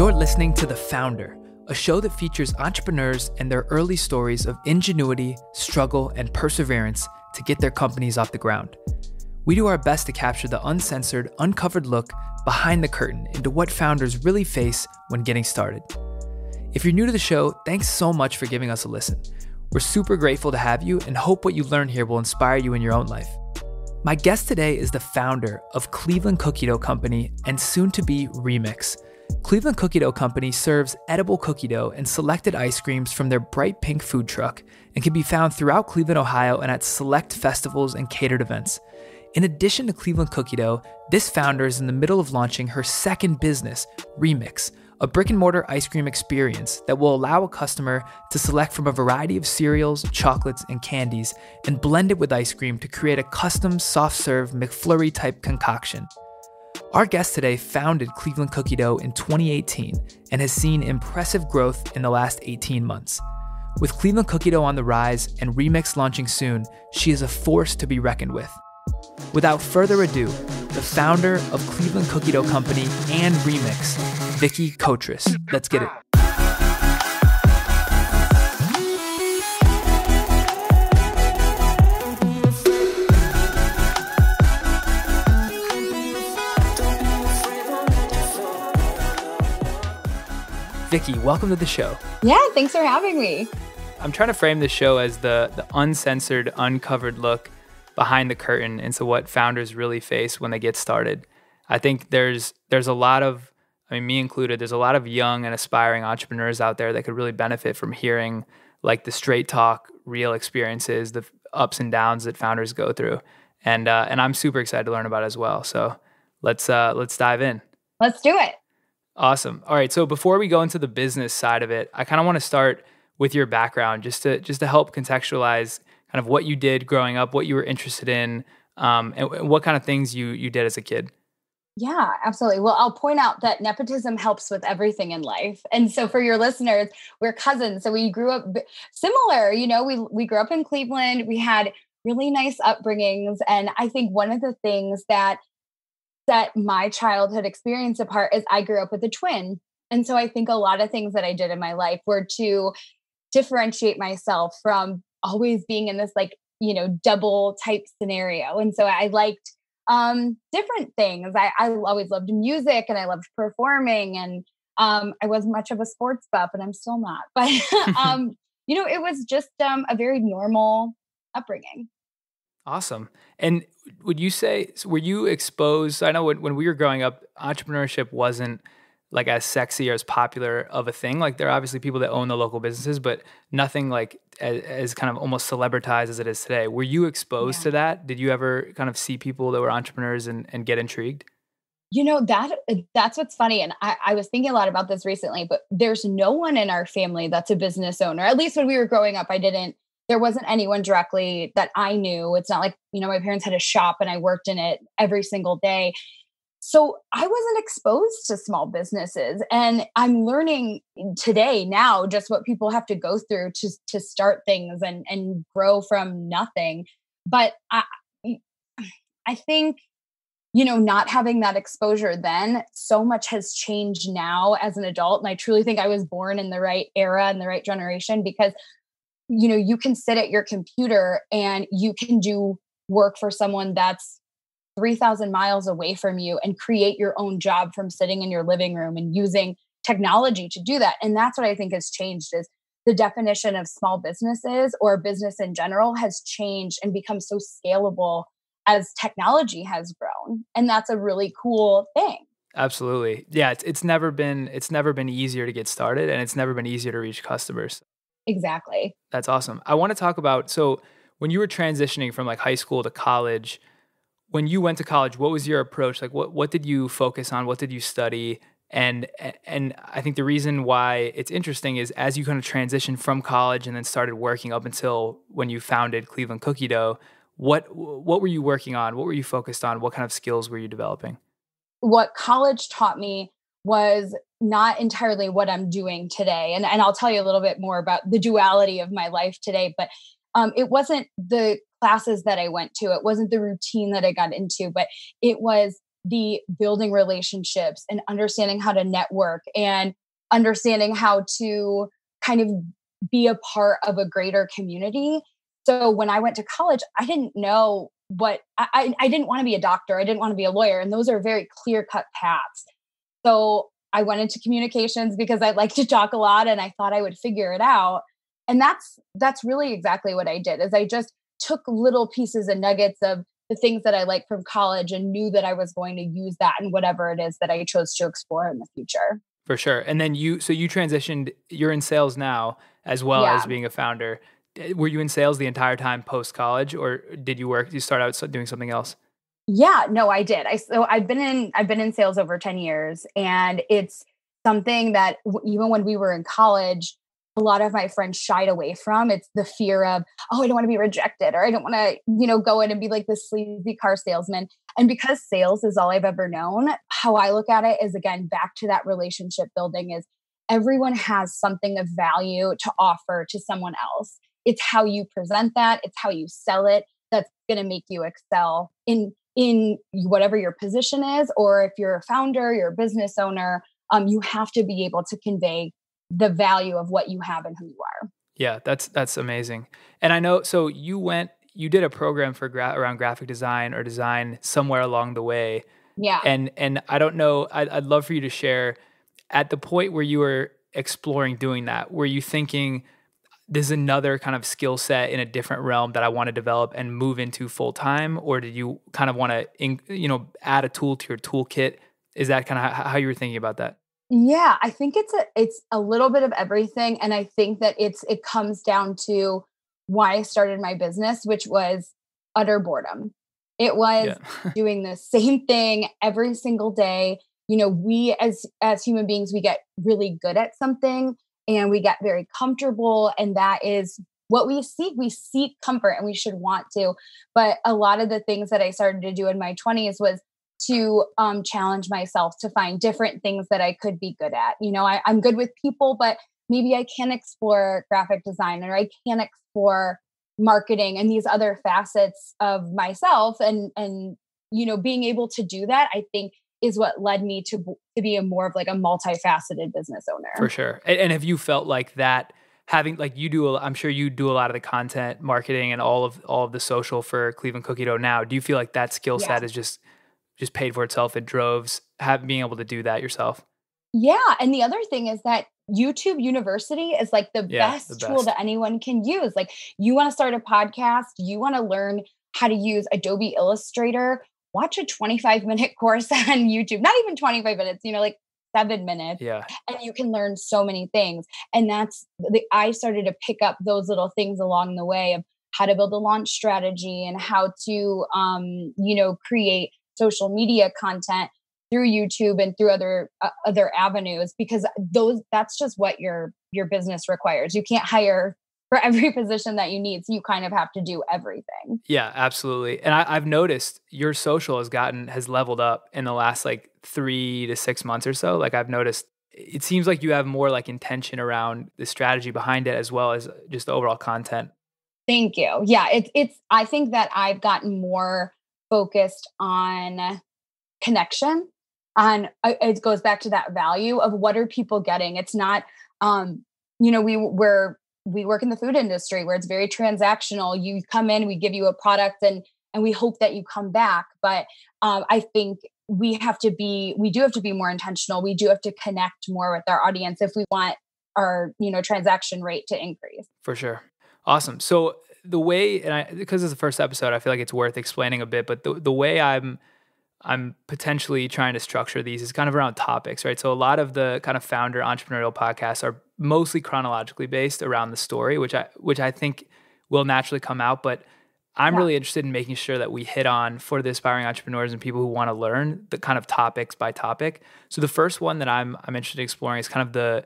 You're listening to The Founder, a show that features entrepreneurs and their early stories of ingenuity, struggle, and perseverance to get their companies off the ground. We do our best to capture the uncensored, uncovered look behind the curtain into what founders really face when getting started. If you're new to the show, thanks so much for giving us a listen. We're super grateful to have you and hope what you learn here will inspire you in your own life. My guest today is the founder of Cleveland Cookie Dough Company and soon to be Remixx. Cleveland Cookie Dough Company serves edible cookie dough and selected ice creams from their bright pink food truck and can be found throughout Cleveland, Ohio and at select festivals and catered events. In addition to Cleveland Cookie Dough, this founder is in the middle of launching her second business, Remixx, a brick and mortar ice cream experience that will allow a customer to select from a variety of cereals, chocolates, and candies and blend it with ice cream to create a custom soft serve McFlurry type concoction. Our guest today founded Cleveland Cookie Dough in 2018 and has seen impressive growth in the last 18 months. With Cleveland Cookie Dough on the rise and Remixx launching soon, she is a force to be reckoned with. Without further ado, the founder of Cleveland Cookie Dough Company and Remixx, Vicki Kotris. Let's get it. Vicki, welcome to the show. Yeah, thanks for having me. I'm trying to frame this show as the the uncensored, uncovered look behind the curtain into what founders really face when they get started. I think there's there's a lot of I mean me included, there's a lot of young and aspiring entrepreneurs out there that could really benefit from hearing like the straight talk, real experiences, the ups and downs that founders go through. And uh, and I'm super excited to learn about as well. So let's uh, let's dive in. Let's do it. Awesome. All right. So before we go into the business side of it, I kind of want to start with your background, just to just to help contextualize kind of what you did growing up, what you were interested in, um, and, what kind of things you you did as a kid. Yeah, absolutely. Well, I'll point out that nepotism helps with everything in life. And so for your listeners, we're cousins. So we grew up similar, you know, we we grew up in Cleveland. We had really nice upbringings and I think one of the things that set my childhood experience apart is I grew up with a twin. And so I think a lot of things that I did in my life were to differentiate myself from always being in this like, you know, double type scenario. And so I liked um different things. I, I always loved music and I loved performing and um I wasn't much of a sports buff and I'm still not. But um, you know, it was just um a very normal upbringing. Awesome. And would you say were you exposed? I know when, when we were growing up, entrepreneurship wasn't like as sexy or as popular of a thing. Like there are obviously people that own the local businesses, but nothing like as, as kind of almost celebritized as it is today. Were you exposed yeah. to that? Did you ever kind of see people that were entrepreneurs and, and get intrigued? You know that uh, that's what's funny, and I, I was thinking a lot about this recently. But there's no one in our family that's a business owner. At least when we were growing up, I didn't there wasn't anyone directly that I knew. It's not like, you know, my parents had a shop and I worked in it every single day. So I wasn't exposed to small businesses. And I'm learning today now just what people have to go through to, to start things and, and grow from nothing. But I, I think you know, not having that exposure then, so much has changed now as an adult. And I truly think I was born in the right era and the right generation because you know you can sit at your computer and you can do work for someone that's 3000 miles away from you and create your own job from sitting in your living room and using technology to do that. And that's what i think has changed is the definition of small businesses or business in general has changed and become so scalable as technology has grown. And that's a really cool thing. Absolutely. Yeah it's, it's never been it's never been easier to get started and it's never been easier to reach customers Exactly. That's awesome. I want to talk about so when you were transitioning from like high school to college, when you went to college, what was your approach? Like what what did you focus on? What did you study? And and I think the reason why it's interesting is as you kind of transitioned from college and then started working up until when you founded Cleveland Cookie Dough, what what were you working on? What were you focused on? What kind of skills were you developing? What college taught me was not entirely what I'm doing today. And, and I'll tell you a little bit more about the duality of my life today. But um, it wasn't the classes that I went to, it wasn't the routine that I got into, but it was the building relationships and understanding how to network and understanding how to kind of be a part of a greater community. So when I went to college, I didn't know what I, I didn't want to be a doctor. I didn't want to be a lawyer. And those are very clear cut paths. So I went into communications because I like to talk a lot and I thought I would figure it out. And that's that's really exactly what I did is I just took little pieces and nuggets of the things that I liked from college and knew that I was going to use that in whatever it is that I chose to explore in the future. For sure. And then you, so you transitioned, you're in sales now as well yeah. as being a founder. Eh, were you in sales the entire time post college or did you work, you start out doing something else? Yeah, no, I did. I, so I've been in, I've been in sales over 10 years and it's something that even when we were in college, a lot of my friends shied away from. It's the fear of, oh, I don't want to be rejected or I don't want to, you know, go in and be like this sleazy car salesman. And because sales is all I've ever known, how I look at it is again back to that relationship building is everyone has something of value to offer to someone else. It's how you present that, it's how you sell it that's going to make you excel in in whatever your position is or if you're a founder, you're a business owner, um, you have to be able to convey the value of what you have and who you are. Yeah, that's that's amazing. And I know so you went you did a program for gra- around graphic design or design somewhere along the way. Yeah. And and I don't know I'd, I'd love for you to share at the point where you were exploring doing that were you thinking this is another kind of skill set in a different realm that I want to develop and move into full time or did you kind of want to you know add a tool to your toolkit is that kind of how you were thinking about that yeah, I think it's a it's a little bit of everything and I think that it's it comes down to why I started my business which was utter boredom. It was yeah. doing the same thing every single day. You know, we as as human beings we get really good at something and we get very comfortable and that is what we seek we seek comfort and we should want to but a lot of the things that i started to do in my 20s was to um, challenge myself to find different things that I could be good at. You know, I, I'm good with people, but maybe I can explore graphic design or I can explore marketing and these other facets of myself and and you know being able to do that i think is what led me to to be a more of like a multifaceted business owner for sure and, and have you felt like that having like you do a, i'm sure you do a lot of the content marketing and all of all of the social for cleveland cookie dough now do you feel like that skill set yeah. is just just paid for itself in droves, Having being able to do that yourself. Yeah. And the other thing is that YouTube University is like the, yeah, best, the best tool that anyone can use. Like, you want to start a podcast, you want to learn how to use Adobe Illustrator, watch a 25 minute course on YouTube, not even 25 minutes, you know, like seven minutes. Yeah. And you can learn so many things. And that's the, I started to pick up those little things along the way of how to build a launch strategy and how to, um, you know, create social media content through YouTube and through other uh, other avenues because those that's just what your your business requires. You can't hire for every position that you need, so you kind of have to do everything. Yeah, absolutely. And I, have noticed your social has gotten has leveled up in the last like three to six months or so. Like I've noticed, it seems like you have more like intention around the strategy behind it as well as just the overall content. Thank you. Yeah, it's it's. I think that I've gotten more focused on connection on uh, it goes back to that value of what are people getting it's not um you know we we're we work in the food industry where it's very transactional. You come in we give you a product and and we hope that you come back. But um, i think we have to be we do have to be more intentional. We do have to connect more with our audience if we want our you know transaction rate to increase. For sure. Awesome. So the way, and I, because it's the first episode, I feel like it's worth explaining a bit. But the the way I'm I'm potentially trying to structure these is kind of around topics, right? So a lot of the kind of founder entrepreneurial podcasts are mostly chronologically based around the story, which I which I think will naturally come out, but I'm yeah. really interested in making sure that we hit on for the aspiring entrepreneurs and people who want to learn the kind of topics by topic. So the first one that I'm I'm interested in exploring is kind of the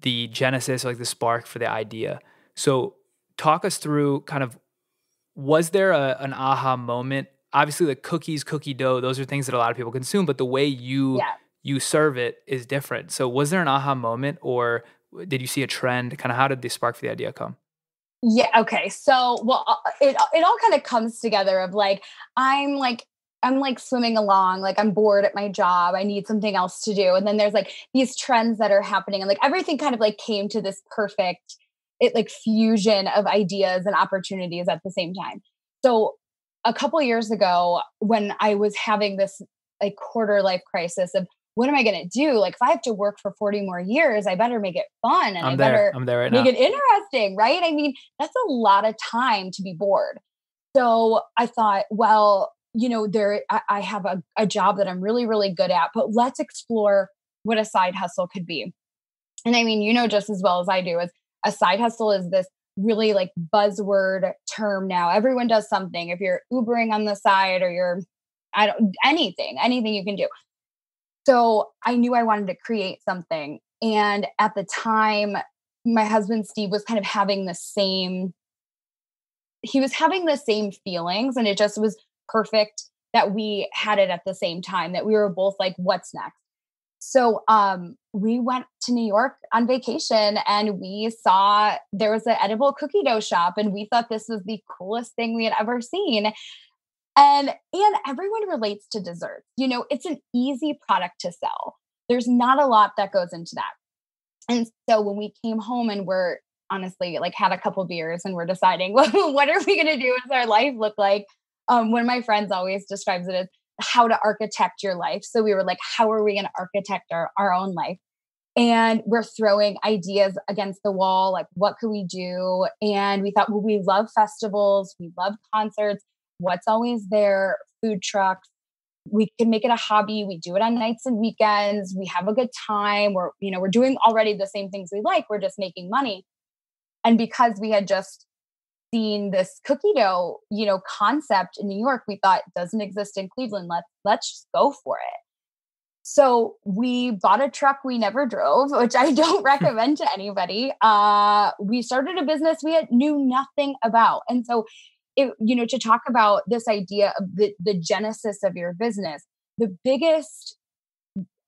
the genesis, like the spark for the idea. So talk us through kind of was there a, an aha moment? Obviously, the cookies, cookie dough, those are things that a lot of people consume, but the way you yeah. you serve it is different. So, was there an aha moment, or did you see a trend? Kind of, how did the spark for the idea come? Yeah. Okay. So, well, uh, it it all kind of comes together of like I'm like I'm like swimming along, like I'm bored at my job. I need something else to do. And then there's like these trends that are happening and like everything kind of like came to this perfect it like fusion of ideas and opportunities at the same time. So a couple years ago when I was having this like quarter life crisis of what am I going to do? Like if I have to work for 40 more years, I better make it fun and I'm I there. better I'm there right make now. it interesting, right? I mean, that's a lot of time to be bored. So I thought, well, you know, there I, I have a, a job that I'm really, really good at, but let's explore what a side hustle could be. And I mean, you know just as well as I do, is a side hustle is this really like buzzword term now. Everyone does something. If you're Ubering on the side or you're I don't anything, anything you can do. So I knew I wanted to create something. And at the time, my husband Steve was kind of having the same, he was having the same feelings. And it just was perfect that we had it at the same time, that we were both like, what's next? So um, we went to New York on vacation and we saw there was an edible cookie dough shop, and we thought this was the coolest thing we had ever seen. And and everyone relates to desserts. You know, it's an easy product to sell. There's not a lot that goes into that. And so when we came home and we're honestly like had a couple beers and we're deciding what, what are we going to do? Does our life look like? Um, one of my friends always describes it as how to architect your life. So we were like, how are we going to architect our, our own life? And we're throwing ideas against the wall, like what could we do? And we thought, well, we love festivals, we love concerts. What's always there? Food trucks. We can make it a hobby. We do it on nights and weekends. We have a good time. We're, you know, we're doing already the same things we like. We're just making money. And because we had just seen this cookie dough, you know, concept in New York, we thought doesn't exist in Cleveland. Let's let's just go for it. So we bought a truck we never drove, which I don't recommend to anybody. Uh, we started a business we had knew nothing about, and so it, you know, to talk about this idea of the the genesis of your business, the biggest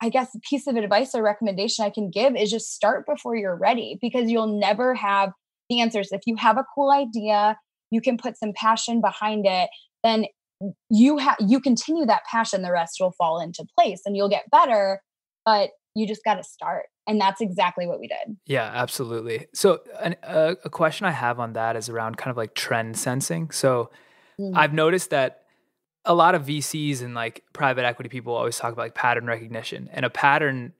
I guess piece of advice or recommendation I can give is just start before you're ready because you'll never have the answers. If you have a cool idea, you can put some passion behind it, then you have you continue that passion, the rest will fall into place and you'll get better, but you just got to start. And that's exactly what we did. Yeah, absolutely. So, an, a, a question I have on that is around kind of like trend sensing. So, Mm. I've noticed that a lot of VCs and like private equity people always talk about like pattern recognition. And a pattern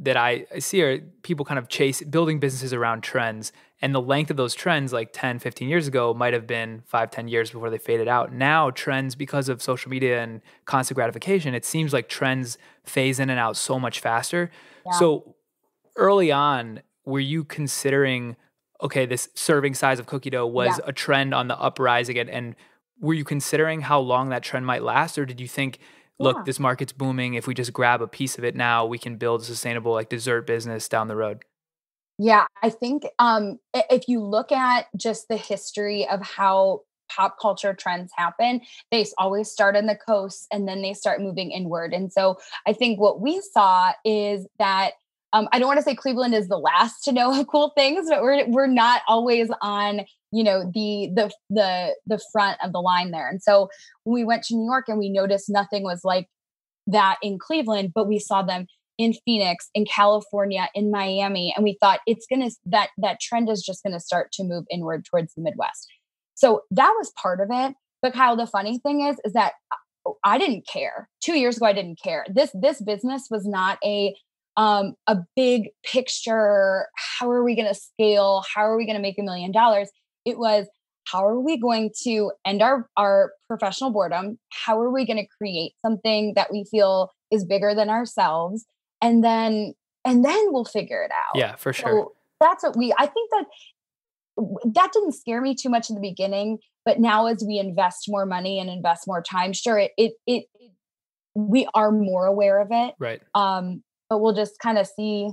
that I, I see are people kind of chase building businesses around trends. And the length of those trends, like 10, 15 years ago, might have been five, 10 years before they faded out. Now, trends, because of social media and constant gratification, it seems like trends phase in and out so much faster. Yeah. So, early on, were you considering, okay, this serving size of cookie dough was Yeah. a trend on the uprise again? And were you considering how long that trend might last? Or did you think, look, Yeah. this market's booming. If we just grab a piece of it now, we can build a sustainable like dessert business down the road? Yeah, I think um, if you look at just the history of how pop culture trends happen, they always start on the coast and then they start moving inward. And so I think what we saw is that um, I don't want to say Cleveland is the last to know cool things, but we're we're not always on you know the the the the front of the line there. And so we went to New York and we noticed nothing was like that in Cleveland, but we saw them in Phoenix, in California, in Miami, and we thought it's gonna that that trend is just gonna start to move inward towards the Midwest. So that was part of it. But Kyle, the funny thing is, is that uh, I didn't care. Two years ago, I didn't care. This this business was not a um, a big picture. How are we going to scale? How are we going to make a million dollars? It was how are we going to end our our professional boredom? How are we going to create something that we feel is bigger than ourselves? And then and then we'll figure it out. Yeah, for sure. So that's what we. I think that that didn't scare me too much in the beginning, but now as we invest more money and invest more time, sure, it it, it, it we are more aware of it. right. Um, but we'll just kind of see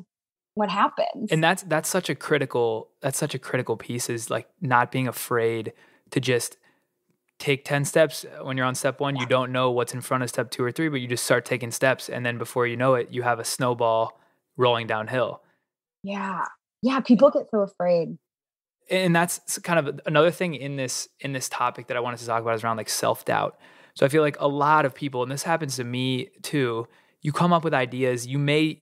what happens. and that's that's such a critical that's such a critical piece is like not being afraid to just take 10 steps when you're on step 1 you don't know what's in front of step 2 or 3 but you just start taking steps. And then before you know it you have a snowball rolling downhill. Yeah, yeah, people get so afraid. and that's kind of another thing in this in this topic that I wanted to talk about is around like self doubt So I feel like a lot of people, and this happens to me too, you come up with ideas, you may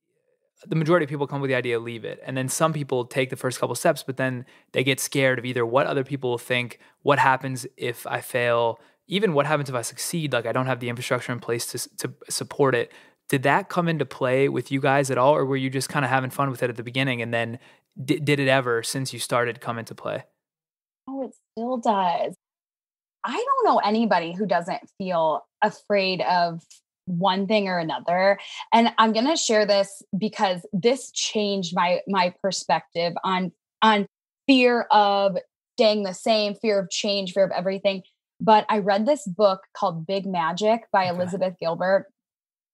the majority of people come with the idea leave it. And then some people take the first couple steps but then they get scared of either what other people will think what happens if i fail even what happens if i succeed like i don't have the infrastructure in place to, to support it. Did that come into play with you guys at all or were you just kind of having fun with it at the beginning and then d- did it ever since you started come into play? Oh it still does. I don't know anybody who doesn't feel afraid of one thing or another and i'm going to share this because this changed my my perspective on on fear of staying the same fear of change fear of everything but i read this book called big magic by okay. elizabeth gilbert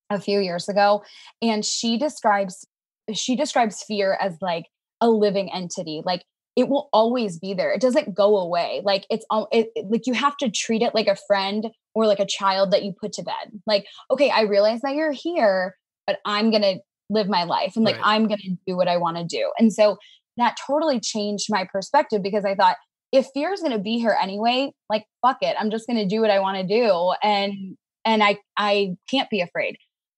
a few years ago and she describes she describes fear as like a living entity like it will always be there. It doesn't go away. Like it's all it, like you have to treat it like a friend or like a child that you put to bed. Like, okay, I realize that you're here, but I'm going to live my life and like right. I'm going to do what I want to do. And so that totally changed my perspective because I thought if fear is going to be here anyway, like fuck it, I'm just going to do what I want to do and and I I can't be afraid.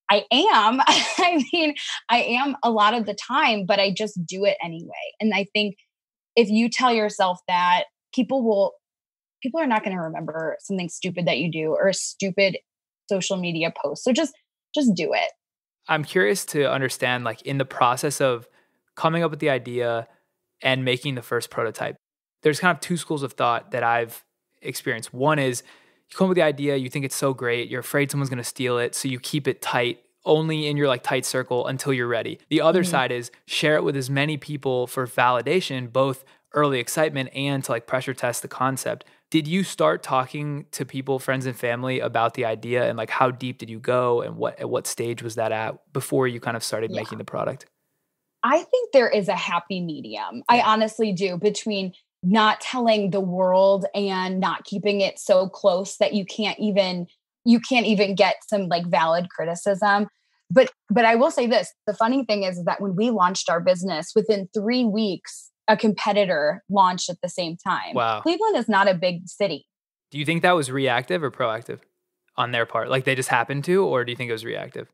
I am. I mean, I am a lot of the time, but I just do it anyway. And I think if you tell yourself that people will people are not going to remember something stupid that you do or a stupid social media post so just just do it. I'm curious to understand like in the process of coming up with the idea and making the first prototype there's kind of two schools of thought that i've experienced. One is you come up with the idea you think it's so great you're afraid someone's going to steal it so you keep it tight only in your like tight circle until you're ready. The other mm-hmm. side is share it with as many people for validation, both early excitement and to like pressure test the concept. Did you start talking to people, friends and family about the idea and like how deep did you go and what at what stage was that at before you kind of started yeah. making the product? I think there is a happy medium. I honestly do between not telling the world and not keeping it so close that you can't even you can't even get some like valid criticism. But but i will say this the funny thing is, is that when we launched our business within three weeks a competitor launched at the same time. Wow. Cleveland is not a big city. Do you think that was reactive or proactive on their part? Like they just happened to or do you think it was reactive?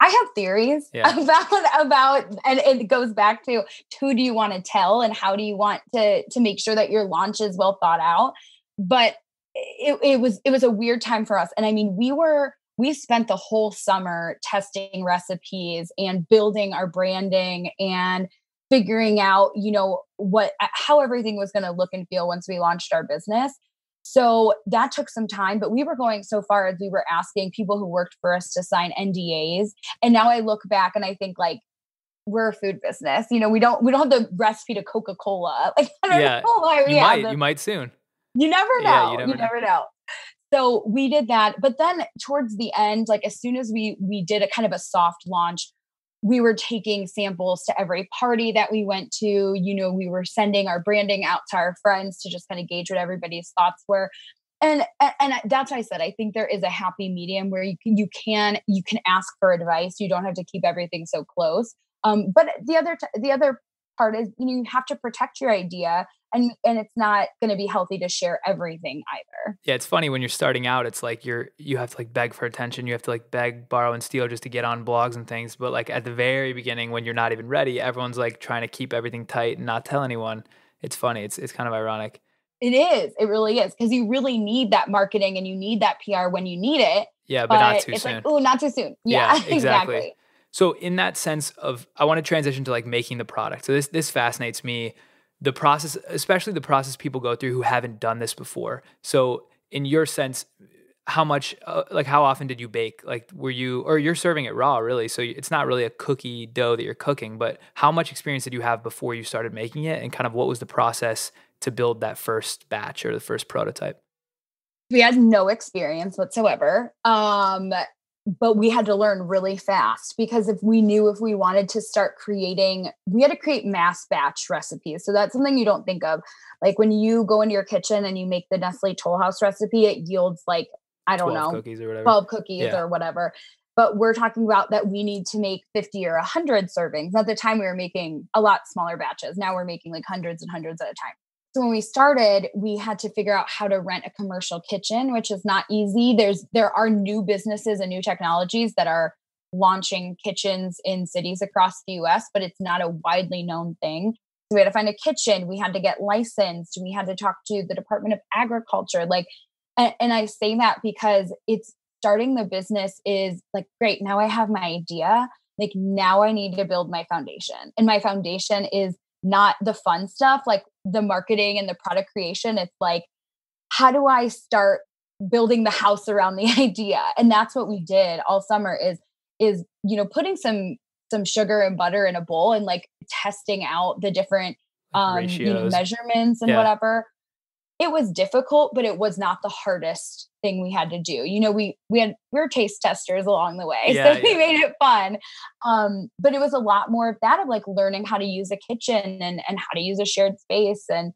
I have theories yeah. about about and it goes back to who do you want to tell and how do you want to to make sure that your launch is well thought out. But it, it was it was a weird time for us. And i mean we were we spent the whole summer testing recipes and building our branding and figuring out you know what uh, how everything was going to look and feel once we launched our business. So that took some time but we were going so far as we were asking people who worked for us to sign ndas and now i look back and i think like we're a food business. You know we don't we don't have the recipe to coca-cola. Like I don't yeah, know why we you might you might soon you never know. Yeah, you never, you never know. know. So we did that, but then towards the end, like as soon as we we did a kind of a soft launch, we were taking samples to every party that we went to. You know, we were sending our branding out to our friends to just kind of gauge what everybody's thoughts were. And and that's why I said I think there is a happy medium where you can you can you can ask for advice. You don't have to keep everything so close. Um, but the other t- the other part is you know you have to protect your idea and and it's not going to be healthy to share everything either. Yeah it's funny when you're starting out it's like you're you have to like beg for attention you have to like beg borrow and steal just to get on blogs and things but like at the very beginning when you're not even ready everyone's like trying to keep everything tight and not tell anyone. It's funny it's it's kind of ironic. It is it really is because you really need that marketing and you need that pr when you need it yeah but, but not too soon like, oh not too soon. Yeah, yeah exactly. exactly. So in that sense of I want to transition to like making the product. So this this fascinates me the process especially the process people go through who haven't done this before. So in your sense how much uh, like how often did you bake? Like were you or you're serving it raw really. So it's not really a cookie dough that you're cooking, but how much experience did you have before you started making it and kind of what was the process to build that first batch or the first prototype? we had no experience whatsoever. Um, but we had to learn really fast because if we knew if we wanted to start creating we had to create mass batch recipes. So that's something you don't think of. Like when you go into your kitchen and you make the nestle toll house recipe it yields like i don't know cookies or whatever. 12 cookies yeah. or whatever. But we're talking about that we need to make 50 or 100 servings. At the time we were making a lot smaller batches. Now we're making like hundreds and hundreds at a time So when we started, we had to figure out how to rent a commercial kitchen, which is not easy. There's there are new businesses and new technologies that are launching kitchens in cities across the US, but it's not a widely known thing. So we had to find a kitchen, we had to get licensed, we had to talk to the Department of Agriculture. Like and, and I say that because it's starting the business is like great, now I have my idea. Like now I need to build my foundation. And my foundation is not the fun stuff like the marketing and the product creation. It's like, how do I start building the house around the idea? And that's what we did all summer is is you know putting some some sugar and butter in a bowl and like testing out the different um you know, measurements and yeah. whatever it was difficult but it was not the hardest thing we had to do. You know we we had we were taste testers along the way yeah, so we made it fun. Um but it was a lot more of that of like learning how to use a kitchen and and how to use a shared space and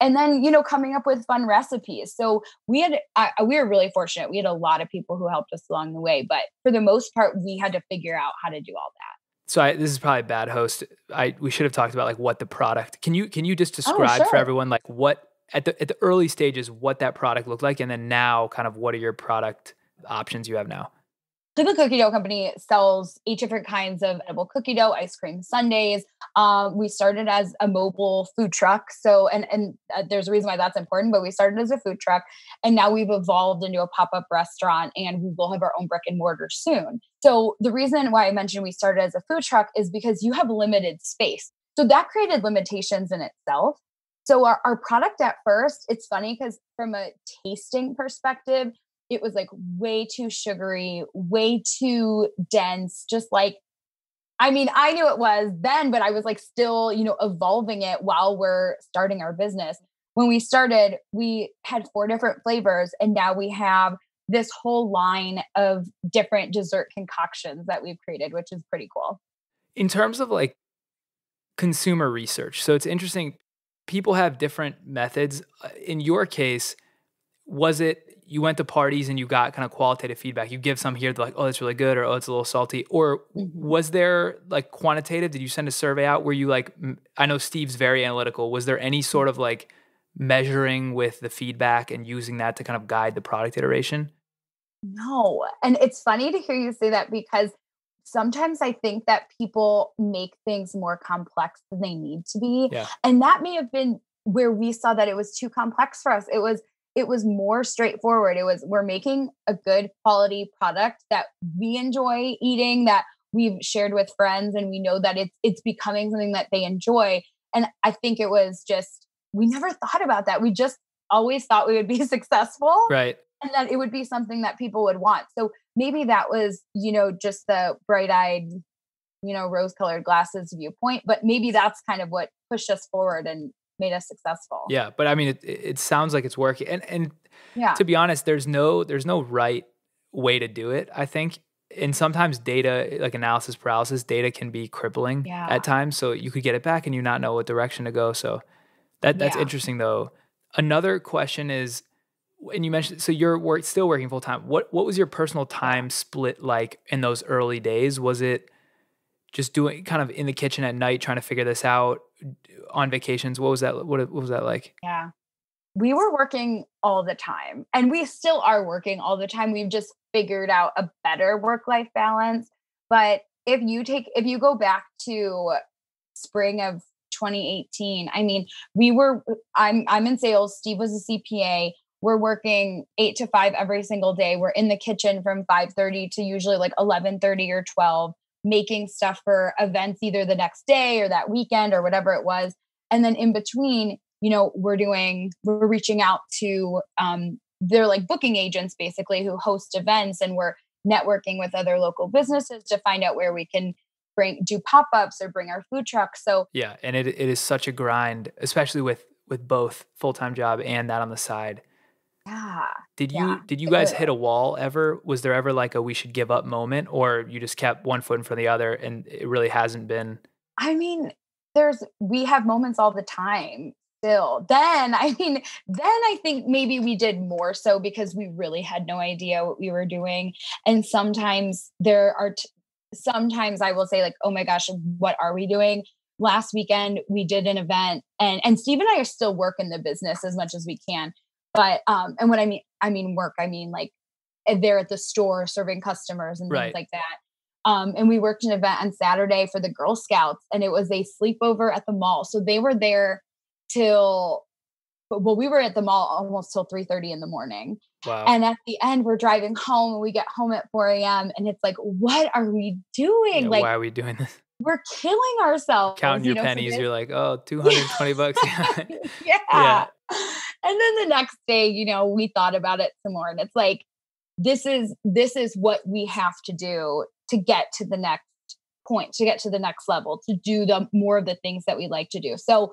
and then you know coming up with fun recipes. So we had I, we were really fortunate. We had a lot of people who helped us along the way but for the most part we had to figure out how to do all that. So I, this is probably a bad host. I we should have talked about like what the product can you can you just oh, describe oh, sure. for everyone like what at the at the early stages what that product looked like and then now kind of what are your product options you have now The Cookie Dough Company sells eight different kinds of edible cookie dough, ice cream sundaes. Um, we started as a mobile food truck, so and and uh, there's a reason why that's important. But we started as a food truck, and now we've evolved into a pop up restaurant, and we will have our own brick and mortar soon. So the reason why I mentioned we started as a food truck is because you have limited space, so that created limitations in itself. So our, our product at first, it's funny because from a tasting perspective, it was like way too sugary, way too dense, just like I mean, I knew it was then, but I was like still, you know, evolving it while we're starting our business. When we started, we had four different flavors, and now we have this whole line of different dessert concoctions that we've created, which is pretty cool. In terms of like consumer research, so it's interesting, people have different methods. Uh, in your case, was it you went to parties and you got kind of qualitative feedback. You give some here, like, oh, that's really good, or oh, it's a little salty. Or mm-hmm. was there like quantitative? Did you send a survey out? Were you like, I know Steve's very analytical. Was there any sort of like measuring with the feedback and using that to kind of guide the product iteration? No. And it's funny to hear you say that because sometimes I think that people make things more complex than they need to be. Yeah. And that may have been where we saw that it was too complex for us. It was it was more straightforward. It was we're making a good quality product that we enjoy eating, that we've shared with friends, and we know that it's it's becoming something that they enjoy. And I think it was just we never thought about that. We just always thought we would be successful. Right. And that it would be something that people would want. So maybe that was, you know, just the bright-eyed, you know, rose-colored glasses viewpoint, but maybe that's kind of what pushed us forward and made us successful. Yeah, but I mean, it, it sounds like it's working. And and yeah. to be honest, there's no there's no right way to do it. I think, and sometimes data like analysis paralysis, data can be crippling yeah. at times. So you could get it back and you not know what direction to go. So that that's yeah. interesting though. Another question is, and you mentioned so you're work, still working full time. What what was your personal time split like in those early days? Was it just doing kind of in the kitchen at night trying to figure this out on vacations? What was that what, what was that like? Yeah. We were working all the time and we still are working all the time. We've just figured out a better work life balance but if you take if you go back to spring of 2018 i mean we were i'm i'm in sales. Steve was a cpa we're working 8 to 5 every single day. We're in the kitchen from 5:30 to usually like 11:30 or 12 making stuff for events either the next day or that weekend or whatever it was. And then in between, you know, we're doing, we're reaching out to, um, they're like booking agents basically who host events and we're networking with other local businesses to find out where we can bring do pop-ups or bring our food trucks. So yeah and it, it is such a grind especially with with both full-time job and that on the side yeah. Did you yeah. did you guys hit a wall ever? Was there ever like a we should give up moment or you just kept one foot in front of the other and it really hasn't been? I mean, there's we have moments all the time still. Then, I mean, then I think maybe we did more so because we really had no idea what we were doing. And sometimes there are t- sometimes I will say like, "Oh my gosh, what are we doing?" last weekend we did an event and and Steve and I are still working the business as much as we can. But um and when I mean I mean work, I mean like eh, they're at the store serving customers and things Right. like that. Um, and we worked an event on Saturday for the Girl Scouts, and it was a sleepover at the mall. So they were there till well, we were at the mall almost till three thirty in the morning. Wow. And at the end, we're driving home, and we get home at four a.m. And it's like, what are we doing? Yeah, like why are we doing this? We're killing ourselves. Counting you your know, pennies, you're like, oh, 220 bucks. Yeah. yeah. Yeah. And then the next day, you know, we thought about it some more and it's like this is this is what we have to do to get to the next point, to get to the next level, to do the more of the things that we like to do. So,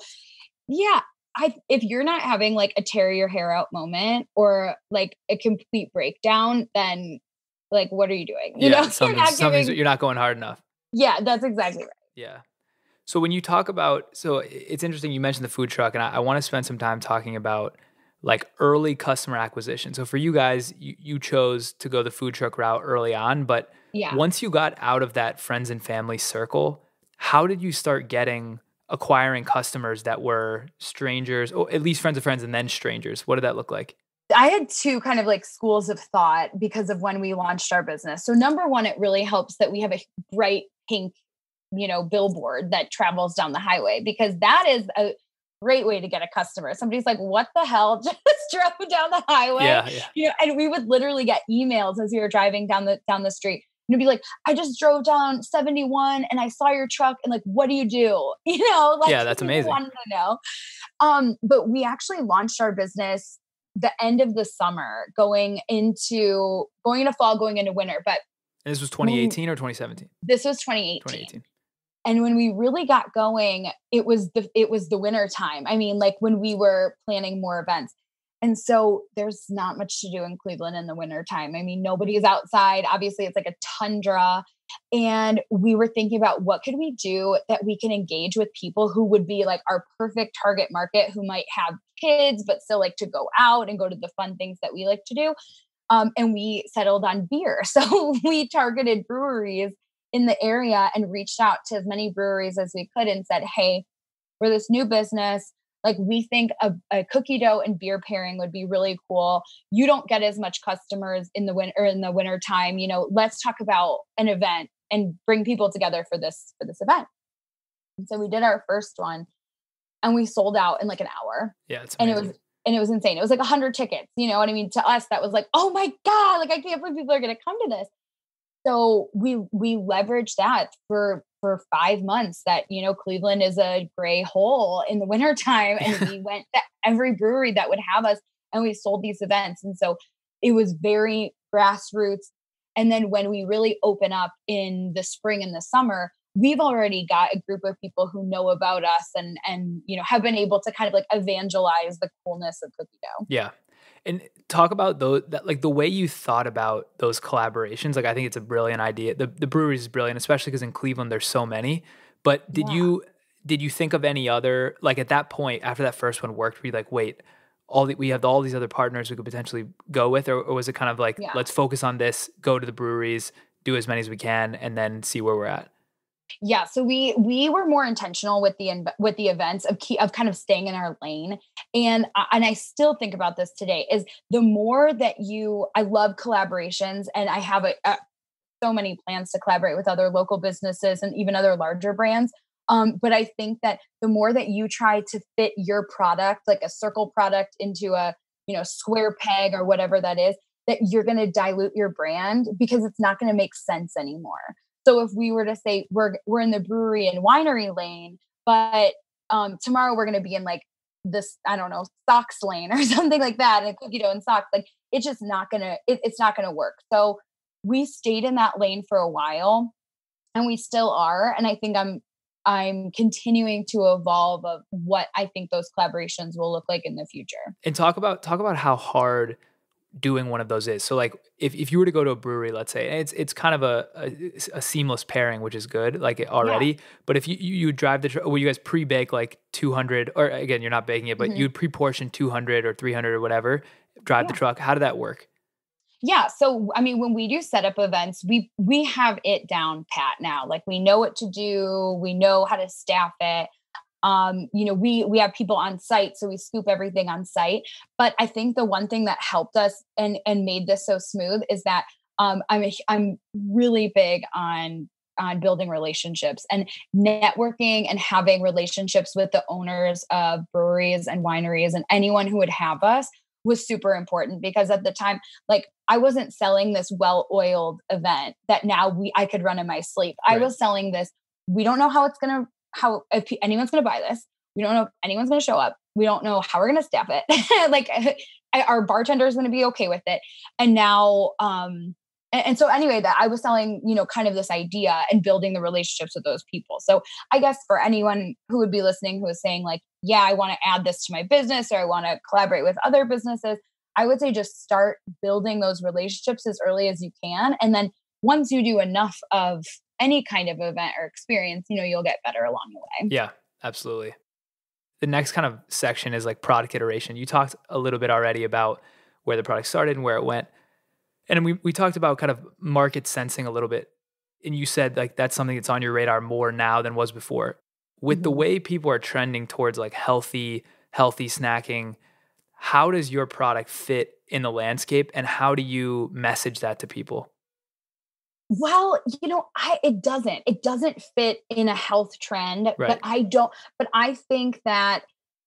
yeah, I if you're not having like a tear your hair out moment or like a complete breakdown, then like what are you doing? You yeah, know, you're not giving, you're not going hard enough. Yeah, that's exactly right. Yeah. So when you talk about, so it's interesting. You mentioned the food truck, and I, I want to spend some time talking about like early customer acquisition. So for you guys, you, you chose to go the food truck route early on, but Yeah. once you got out of that friends and family circle, how did you start getting acquiring customers that were strangers, or at least friends of friends, and then strangers? What did that look like? I had two kind of like schools of thought because of when we launched our business. So number one, it really helps that we have a bright pink, you know, billboard that travels down the highway because that is a great way to get a customer. Somebody's like, "What the hell just drove down the highway?" Yeah, yeah. You know, and we would literally get emails as we were driving down the down the street. And it'd be like, I just drove down 71 and I saw your truck and like, what do you do? You know, like Yeah, that's amazing. Wanted to know. Um, but we actually launched our business the end of the summer, going into going into fall, going into winter. But And this was 2018 or 2017? this was 2018 2018. and when we really got going it was the it was the winter time. I mean like when we were planning more events. And so there's not much to do in cleveland in the winter time. I mean nobody is outside. Obviously it's like a tundra. And we were thinking about what could we do that we can engage with people who would be like our perfect target market who might have kids but still like to go out and go to the fun things that we like to do um, and we settled on beer so we targeted breweries in the area and reached out to as many breweries as we could and said, Hey, we're this new business. Like, we think a, a cookie dough and beer pairing would be really cool. You don't get as much customers in the winter in the winter time. You know, let's talk about an event and bring people together for this for this event. And so we did our first one and we sold out in like an hour Yeah, it's and it was and it was insane. It was like a hundred tickets. You know what I mean? To us, that was like, oh my god! Like I can't believe people are going to come to this. So we we leveraged that for for five months. That you know Cleveland is a gray hole in the wintertime, and we went to every brewery that would have us, and we sold these events. And so it was very grassroots. And then when we really open up in the spring and the summer, we've already got a group of people who know about us and and you know have been able to kind of like evangelize the coolness of cookie dough. Yeah. And talk about those that like the way you thought about those collaborations. Like I think it's a brilliant idea. The the breweries is brilliant, especially because in Cleveland there's so many. But did Yeah. you did you think of any other like at that point after that first one worked? Were you like, wait, all the, we have all these other partners we could potentially go with, or, or was it kind of like Yeah. let's focus on this, go to the breweries, do as many as we can, and then see where we're at? Yeah, so we we were more intentional with the with the events of key of kind of staying in our lane, and and I still think about this today. Is the more that you, I love collaborations, and I have a, a so many plans to collaborate with other local businesses and even other larger brands. Um, but I think that the more that you try to fit your product, like a circle product, into a you know square peg or whatever that is, that you're going to dilute your brand because it's not going to make sense anymore. So if we were to say we're we're in the brewery and winery lane, but um, tomorrow we're going to be in like this I don't know socks lane or something like that, and cookie dough and socks, like it's just not gonna it, it's not gonna work. So we stayed in that lane for a while, and we still are. And I think I'm I'm continuing to evolve of what I think those collaborations will look like in the future. and talk about talk about how hard doing one of those is. So like if, if you were to go to a brewery, let's say, and it's it's kind of a, a, a seamless pairing, which is good, like already. But if you you, you drive the well, you guys pre bake like two hundred, or again, you're not baking it, but Mhm. you'd pre portion two hundred or three hundred or whatever, drive the truck. How did that work? Yeah. So I mean, when we do set up events, we we have it down pat now. Like we know what to do, we know how to staff it. Um, you know, we we have people on site, so we scoop everything on site. But I think the one thing that helped us and and made this so smooth is that um, I'm a, I'm really big on on building relationships and networking and having relationships with the owners of breweries and wineries and anyone who would have us was super important because at the time like I wasn't selling this well-oiled event that now we I could run in my sleep. Right. I was selling this we don't know how it's going to how if anyone's going to buy this. We don't know if anyone's going to show up. We don't know how we're going to staff it. like our bartender is going to be okay with it. And now um and, and, so anyway that i was selling you know kind of this idea and building the relationships with those people so i guess for anyone who would be listening who is saying like yeah i want to add this to my business or i want to collaborate with other businesses i would say just start building those relationships as early as you can and then once you do enough of any kind of event or experience you know you'll get better along the way yeah absolutely the next kind of section is like product iteration you talked a little bit already about where the product started and where it went and we we talked about kind of market sensing a little bit. And you said like that's something that's on your radar more now than was before. With mm-hmm. the way people are trending towards like healthy, healthy snacking, how does your product fit in the landscape and how do you message that to people? Well, you know, I it doesn't. It doesn't fit in a health trend, right. but I don't but I think that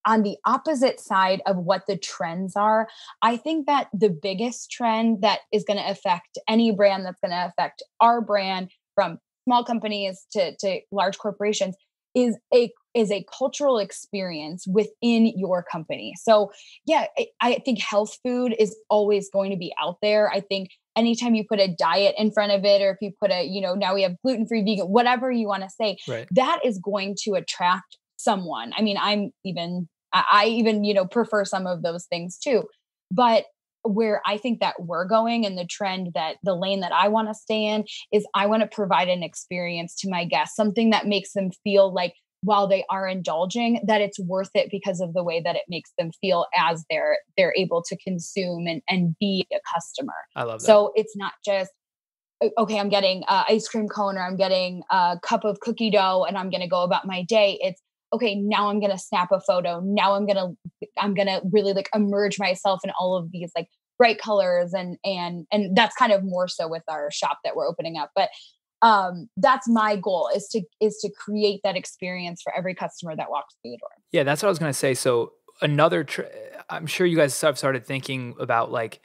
on the opposite side of what the trends are, I think that the biggest trend that is going to affect any brand that's going to affect our brand from small companies to, to large corporations is a is a cultural experience within your company. So, yeah, I, I think health food is always going to be out there. I think anytime you put a diet in front of it or if you put a you know now we have gluten-free vegan whatever you want to say right. that is going to attract someone. I mean, I'm even I, even, you know, prefer some of those things too. But where I think that we're going and the trend that the lane that I want to stay in is I want to provide an experience to my guests, something that makes them feel like while they are indulging that it's worth it because of the way that it makes them feel as they're they're able to consume and and be a customer. I love that. So it's not just okay, I'm getting uh, ice cream cone or I'm getting a cup of cookie dough and I'm going to go about my day. It's okay now i'm going to snap a photo now i'm going to i'm going to really like emerge myself in all of these like bright colors and and and that's kind of more so with our shop that we're opening up but um that's my goal is to is to create that experience for every customer that walks through the door yeah that's what i was going to say so another tr- i'm sure you guys have started thinking about like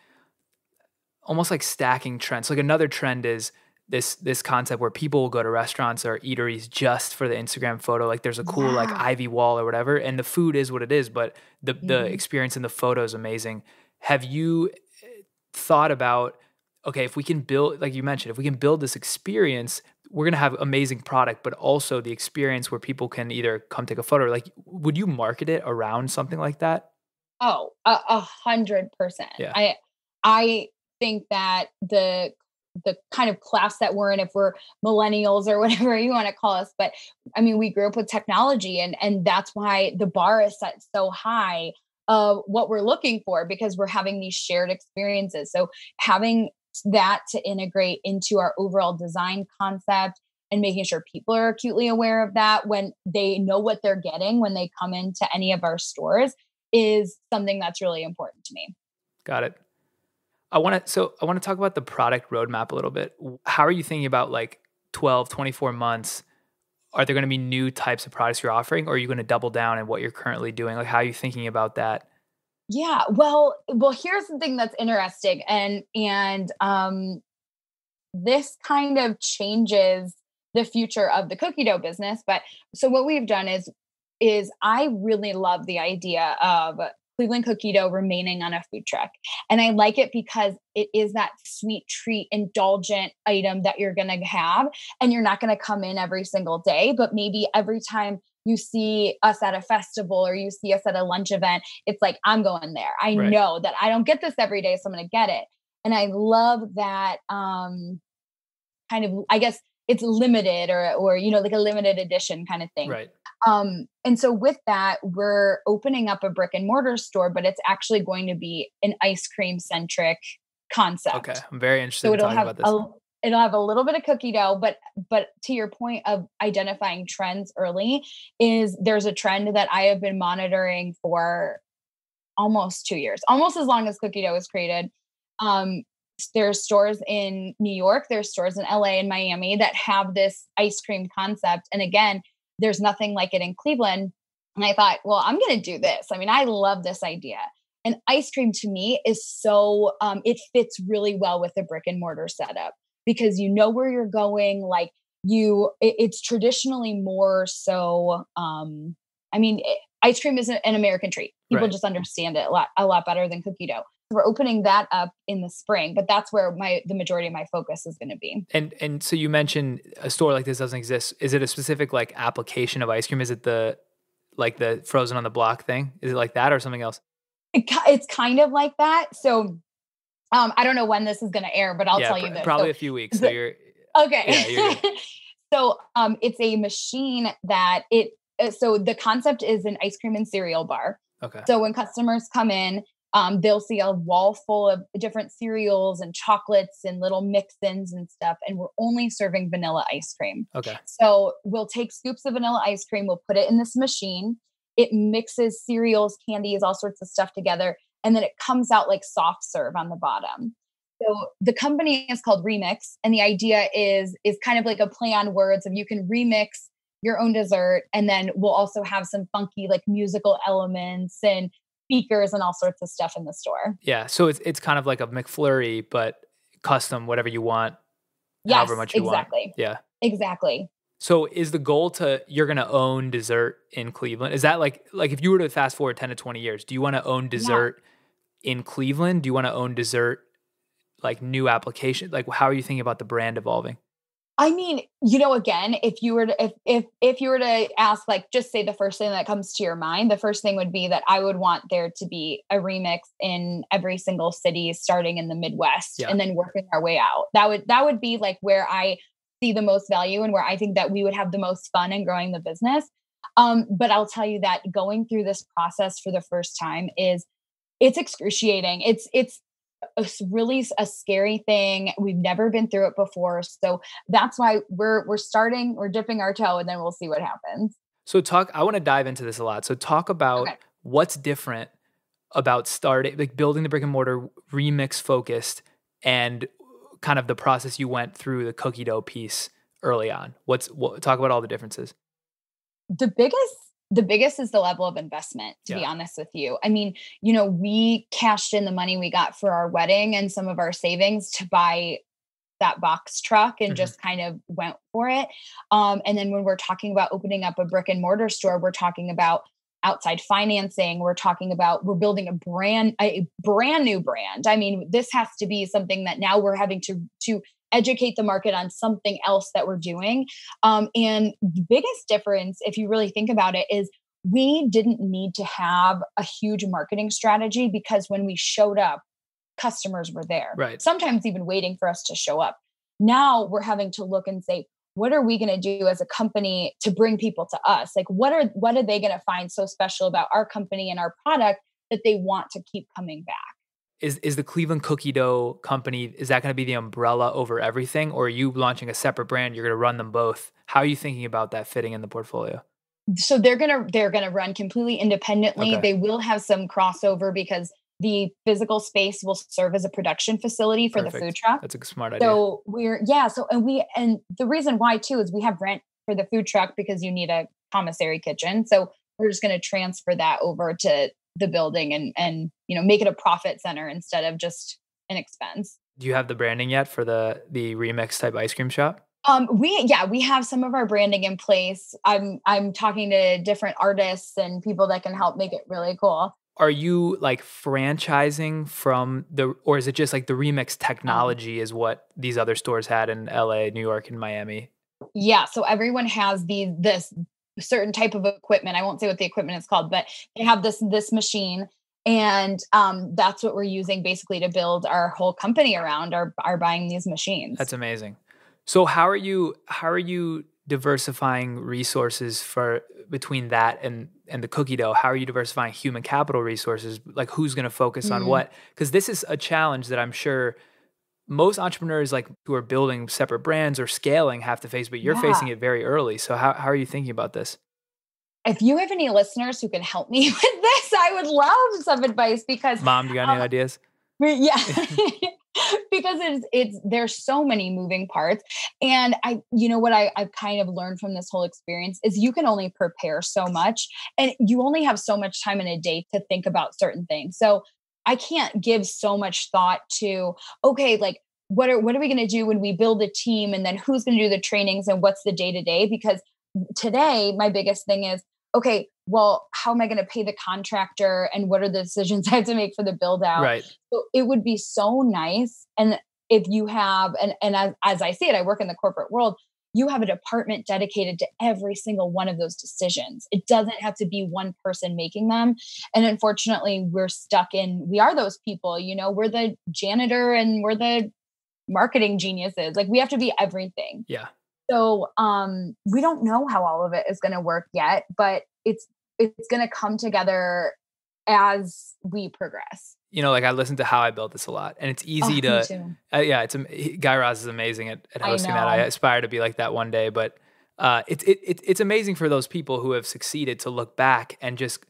almost like stacking trends like another trend is this this concept where people will go to restaurants or eateries just for the Instagram photo. Like there's a cool yeah. like ivy wall or whatever, and the food is what it is, but the mm-hmm. the experience in the photo is amazing. Have you eh, thought about okay, if we can build like you mentioned, if we can build this experience, we're gonna have amazing product, but also the experience where people can either come take a photo. Like, would you market it around something like that? Oh, a, a hundred percent. I I think that the the kind of class that we're in if we're millennials or whatever you want to call us but i mean we grew up with technology and and that's why the bar is set so high of what we're looking for because we're having these shared experiences so having that to integrate into our overall design concept and making sure people are acutely aware of that when they know what they're getting when they come into any of our stores is something that's really important to me got it I want to so I want to talk about the product roadmap a little bit. How are you thinking about like 12, 24 months? Are there going to be new types of products you're offering or are you going to double down in what you're currently doing? Like how are you thinking about that? Yeah, well, well here's the thing that's interesting and and um this kind of changes the future of the cookie dough business, but so what we've done is is I really love the idea of Cleveland cookie dough remaining on a food truck. And I like it because it is that sweet treat, indulgent item that you're going to have. And you're not going to come in every single day, but maybe every time you see us at a festival or you see us at a lunch event, it's like, I'm going there. I right. know that I don't get this every day, so I'm going to get it. And I love that um, kind of, I guess it's limited or, or, you know, like a limited edition kind of thing. Right. Um, and so with that, we're opening up a brick and mortar store, but it's actually going to be an ice cream centric concept. Okay, I'm very interested So in it'll talking have about this. It'll have a little bit of cookie dough, but but to your point of identifying trends early, is there's a trend that I have been monitoring for almost two years, almost as long as cookie dough was created. Um, there's stores in New York, there's stores in LA and Miami that have this ice cream concept. And again, there's nothing like it in Cleveland. And I thought, well, I'm going to do this. I mean, I love this idea. And ice cream to me is so, um, it fits really well with the brick and mortar setup because you know where you're going. Like you, it, it's traditionally more so, um, I mean, it, ice cream is an American treat. People Right. just understand it a lot, a lot better than cookie dough. We're opening that up in the spring, but that's where my the majority of my focus is going to be. And and so you mentioned a store like this doesn't exist. Is it a specific like application of ice cream? Is it the like the frozen on the block thing? Is it like that or something else? It, it's kind of like that. So, um, I don't know when this is going to air, but I'll yeah, tell you this. probably So- a few weeks. So you're Okay. Yeah, you're so um it's a machine that it uh, so the concept is an ice cream and cereal bar. okay. So when customers come in, um, they'll see a wall full of different cereals and chocolates and little mix-ins and stuff, and we're only serving vanilla ice cream. Okay. So we'll take scoops of vanilla ice cream, we'll put it in this machine. It mixes cereals, candies, all sorts of stuff together, and then it comes out like soft serve on the bottom. So the company is called Remixx, and the idea is is kind of like a play on words of you can remix your own dessert, and then we'll also have some funky like musical elements and speakers and all sorts of stuff in the store. Yeah. So it's it's kind of like a McFlurry, but custom, whatever you want, Yes, however much you want. exactly, Yeah. exactly. So is the goal to you're gonna own dessert in Cleveland? Is that like like if you were to fast forward ten to twenty years, do you want to own dessert in Cleveland? Do you want to own dessert like new application? Like how are you thinking about the brand evolving? I mean, you know, again, if you were to if if if you were to ask, like, just say the first thing that comes to your mind, the first thing would be that I would want there to be a Remixx in every single city, starting in the Midwest, Yeah. and then working our way out. That would that would be like where I see the most value and where I think that we would have the most fun in growing the business. Um, but I'll tell you that going through this process for the first time is it's excruciating. It's it's really a scary thing. We've never been through it before, so that's why we're we're starting. We're dipping our toe, and then we'll see what happens. So talk I want to dive into this a lot. So talk about Okay. what's different about starting like building the brick and mortar Remixx focused and kind of the process you went through the cookie dough piece early on. What's what, talk about all the differences. the biggest the biggest is the level of investment to be honest with you. I mean you know we cashed in the money we got for our wedding and some of our savings to buy that box truck and Mhm. just kind of went for it. Um, and then when we're talking about opening up a brick and mortar store we're talking about outside financing we're talking about we're building a brand a brand new brand. I mean this has to be something that now we're having to to educate the market on something else that we're doing um, and the biggest difference, if you really think about it, is we didn't need to have a huge marketing strategy because when we showed up, customers were there. Right. Sometimes even waiting for us to show up. Now we're having to look and say, what are we going to do as a company to bring people to us? Like, what are what are they going to find so special about our company and our product that they want to keep coming back? Is is the Cleveland Cookie Dough company is that going to be the umbrella over everything or are you launching a separate brand you're going to run them both? How are you thinking about that fitting in the portfolio? so they're gonna they're gonna run completely independently. Okay. They will have some crossover because the physical space will serve as a production facility for the food truck. That's a smart idea. So we're yeah. So and we and the reason why too is we have rent for the food truck because you need a commissary kitchen. So we're just going to transfer that over to the building and and you know make it a profit center instead of just an expense. Do you have the branding yet for the the remix type ice cream shop? Um, we yeah, we have some of our branding in place. I'm I'm talking to different artists and people that can help make it really cool. Are you like franchising from the or is it just like the remix technology is what these other stores had in LA, New York and Miami? Yeah, so everyone has the this certain type of equipment. I won't say what the equipment is called, but they have this this machine and um that's what we're using basically to build our whole company around our are buying these machines. That's amazing. So how are you how are you diversifying resources for between that and and the cookie dough? How are you diversifying human capital resources? Like who's going to focus mm-hmm. on what? Because this is a challenge that I'm sure most entrepreneurs like who are building separate brands or scaling have to face, but you're yeah. facing it very early. So how, how are you thinking about this? If you have any listeners who can help me with this, I would love some advice because mom, you got any um, ideas? Yeah. because it's it's there's so many moving parts and i you know what I, i've kind of learned from this whole experience is you can only prepare so much and you only have so much time in a day to think about certain things so i can't give so much thought to okay like what are what are we going to do when we build a team and then who's going to do the trainings and what's the day to day because today my biggest thing is okay well, how am I going to pay the contractor and what are the decisions I have to make for the build out? Right. So it would be so nice. And if you have, and, and as, as I see it, I work in the corporate world, you have a department dedicated to every single one of those decisions. It doesn't have to be one person making them. And unfortunately, we're stuck in, we are those people, you know, we're the janitor and we're the marketing geniuses. Like we have to be everything. Yeah. So um we don't know how all of it is going to work yet, but it's it's going to come together as we progress. You know, like I listen to how I built this a lot, and it's easy oh, to, uh, yeah, it's Guy Raz is amazing at, at hosting I that. I aspire to be like that one day, but uh, it's it, it, it's amazing for those people who have succeeded to look back and just.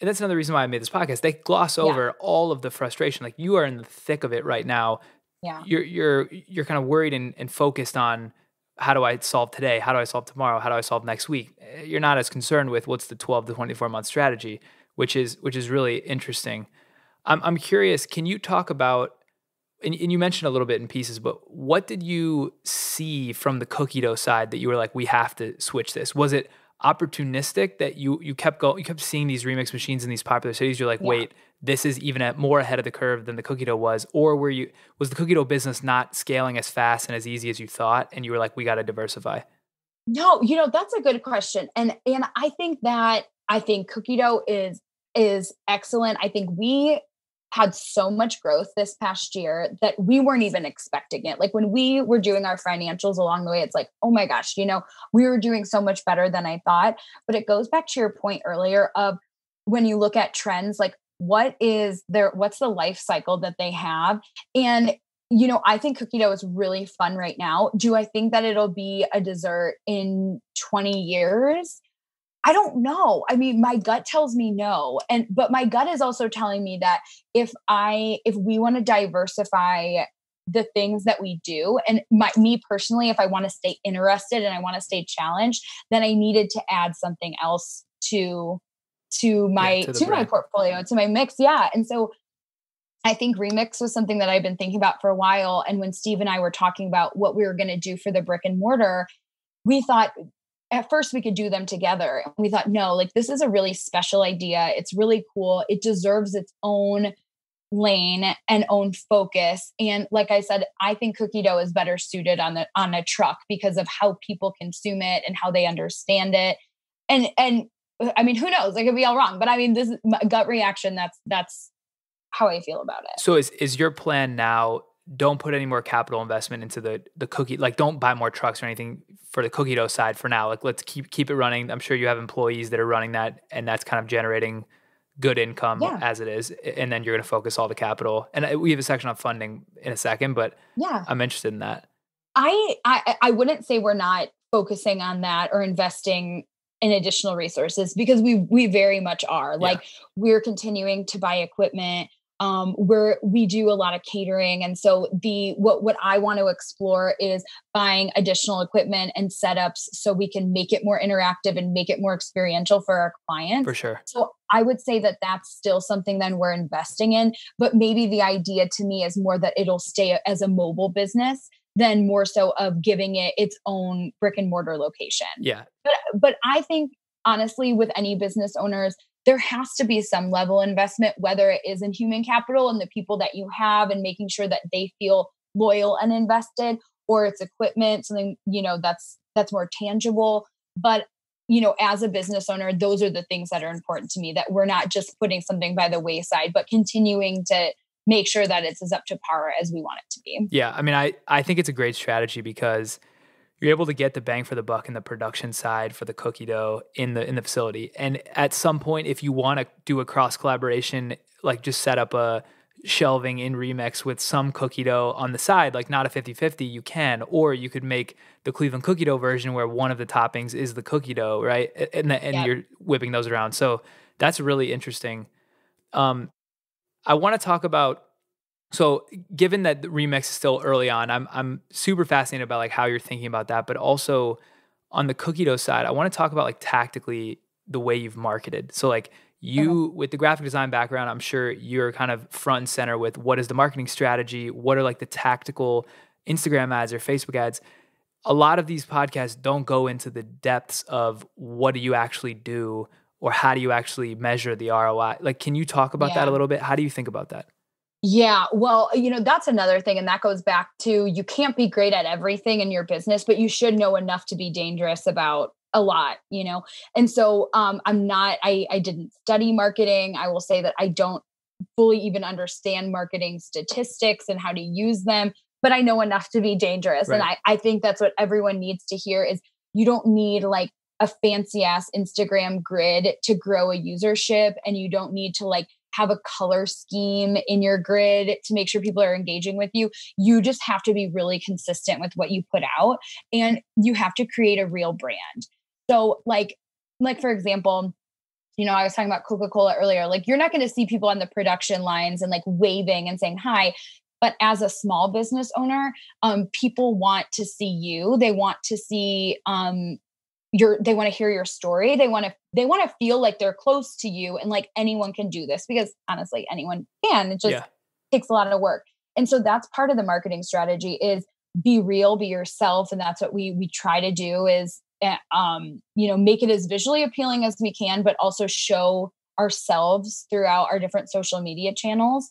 And that's another reason why I made this podcast. They gloss over yeah. all of the frustration. Like you are in the thick of it right now. Yeah. You're you're you're kind of worried and, and focused on how do I solve today? How do I solve tomorrow? How do I solve next week? Eh, you're not as concerned with what's the 12 to 24 month strategy, which is which is really interesting. I'm I'm curious. Can you talk about and, and you mentioned a little bit in pieces, but what did you see from the cookie dough side that you were like, we have to switch this? Was it opportunistic that you you kept going you kept seeing these remix machines in these popular cities you're like yeah. wait this is even at more ahead of the curve than the cookie dough was or were you was the cookie dough business not scaling as fast and as easy as you thought and you were like we got to diversify no you know that's a good question and and i think that i think cookie dough is is excellent i think we had so much growth this past year that we weren't even expecting it. Like when we were doing our financials along the way, it's like, oh my gosh, you know, we were doing so much better than I thought. But it goes back to your point earlier of when you look at trends, like what is their, what's the life cycle that they have? And you know, I think cookie dough is really fun right now. Do I think that it'll be a dessert in 20 years? I don't know. I mean, my gut tells me no. And but my gut is also telling me that if I if we want to diversify the things that we do and my, me personally if I want to stay interested and I want to stay challenged, then I needed to add something else to to my yeah, to, to my portfolio, to my mix. Yeah. And so I think Remixx was something that I've been thinking about for a while. And when Steve and I were talking about what we were going to do for the brick and mortar, we thought at first we could do them together. We thought, no, like this is a really special idea. It's really cool. It deserves its own lane and own focus. And like I said, I think cookie dough is better suited on the on a truck because of how people consume it and how they understand it. And and I mean, who knows? I could be all wrong, but I mean, this is my gut reaction. That's that's how I feel about it. So is is your plan now don't put any more capital investment into the the cookie like don't buy more trucks or anything for the cookie dough side for now. Like let's keep keep it running. I'm sure you have employees that are running that and that's kind of generating good income yeah. as it is and then you're going to focus all the capital. And uh, we have a section on funding in a second but yeah. I'm interested in that. I, I i wouldn't say we're not focusing on that or investing in additional resources because we we very much are. Like we're continuing to buy equipment um, where we do a lot of catering. And so the what what i want to explore is buying additional equipment and setups so we can make it more interactive and make it more experiential for our clients. For sure. So i would say that that's still something then we're investing in but maybe the idea to me is more that it'll stay as a mobile business than more so of giving it its own brick and mortar location. Yeah. But but i think honestly with any business owners there has to be some level investment, whether it is in human capital and the people that you have and making sure that they feel loyal and invested, or it's equipment, something, you know, that's that's more tangible. But you know, as a business owner, those are the things that are important to me that we're not just putting something by the wayside, but continuing to make sure that it's as up to par as we want it to be. Yeah. I mean, I, I think it's a great strategy because you're able to get the bang for the buck in the production side for the cookie dough in the in the facility. And at some point, if you want to do a cross collaboration, like just set up a shelving in Remixx with some cookie dough on the side, like not a 50-50, you can. Or you could make the Cleveland cookie dough version where one of the toppings is the cookie dough, right? And the, and yep. you're whipping those around. So that's really interesting. Um, I want to talk about so given that the Remixx is still early on, I'm I'm super fascinated about like how you're thinking about that, but also on the cookie dough side, I want to talk about like tactically the way you've marketed. So like you uh-huh. with the graphic design background, I'm sure you're kind of front and center with what is the marketing strategy, what are like the tactical Instagram ads or Facebook ads. A lot of these podcasts don't go into the depths of what do you actually do or how do you actually measure the ROI. Like can you talk about yeah. that a little bit? How do you think about that? Yeah, well, you know, that's another thing. And that goes back to you can't be great at everything in your business, but you should know enough to be dangerous about a lot, you know? And so um, I'm not, I, I didn't study marketing. I will say that I don't fully even understand marketing statistics and how to use them, but I know enough to be dangerous. Right. And I, I think that's what everyone needs to hear is you don't need like a fancy ass Instagram grid to grow a usership and you don't need to like have a color scheme in your grid to make sure people are engaging with you. You just have to be really consistent with what you put out and you have to create a real brand. So like like for example, you know, I was talking about Coca-Cola earlier, like you're not going to see people on the production lines and like waving and saying hi, but as a small business owner um, people want to see you they want to see um, your they want to hear your story. They want to they want to feel like they're close to you and like anyone can do this because honestly anyone can. It just yeah. takes a lot of work. And so that's part of the marketing strategy is be real be yourself and that's what we we try to do is eh, um you know make it as visually appealing as we can but also show ourselves throughout our different social media channels.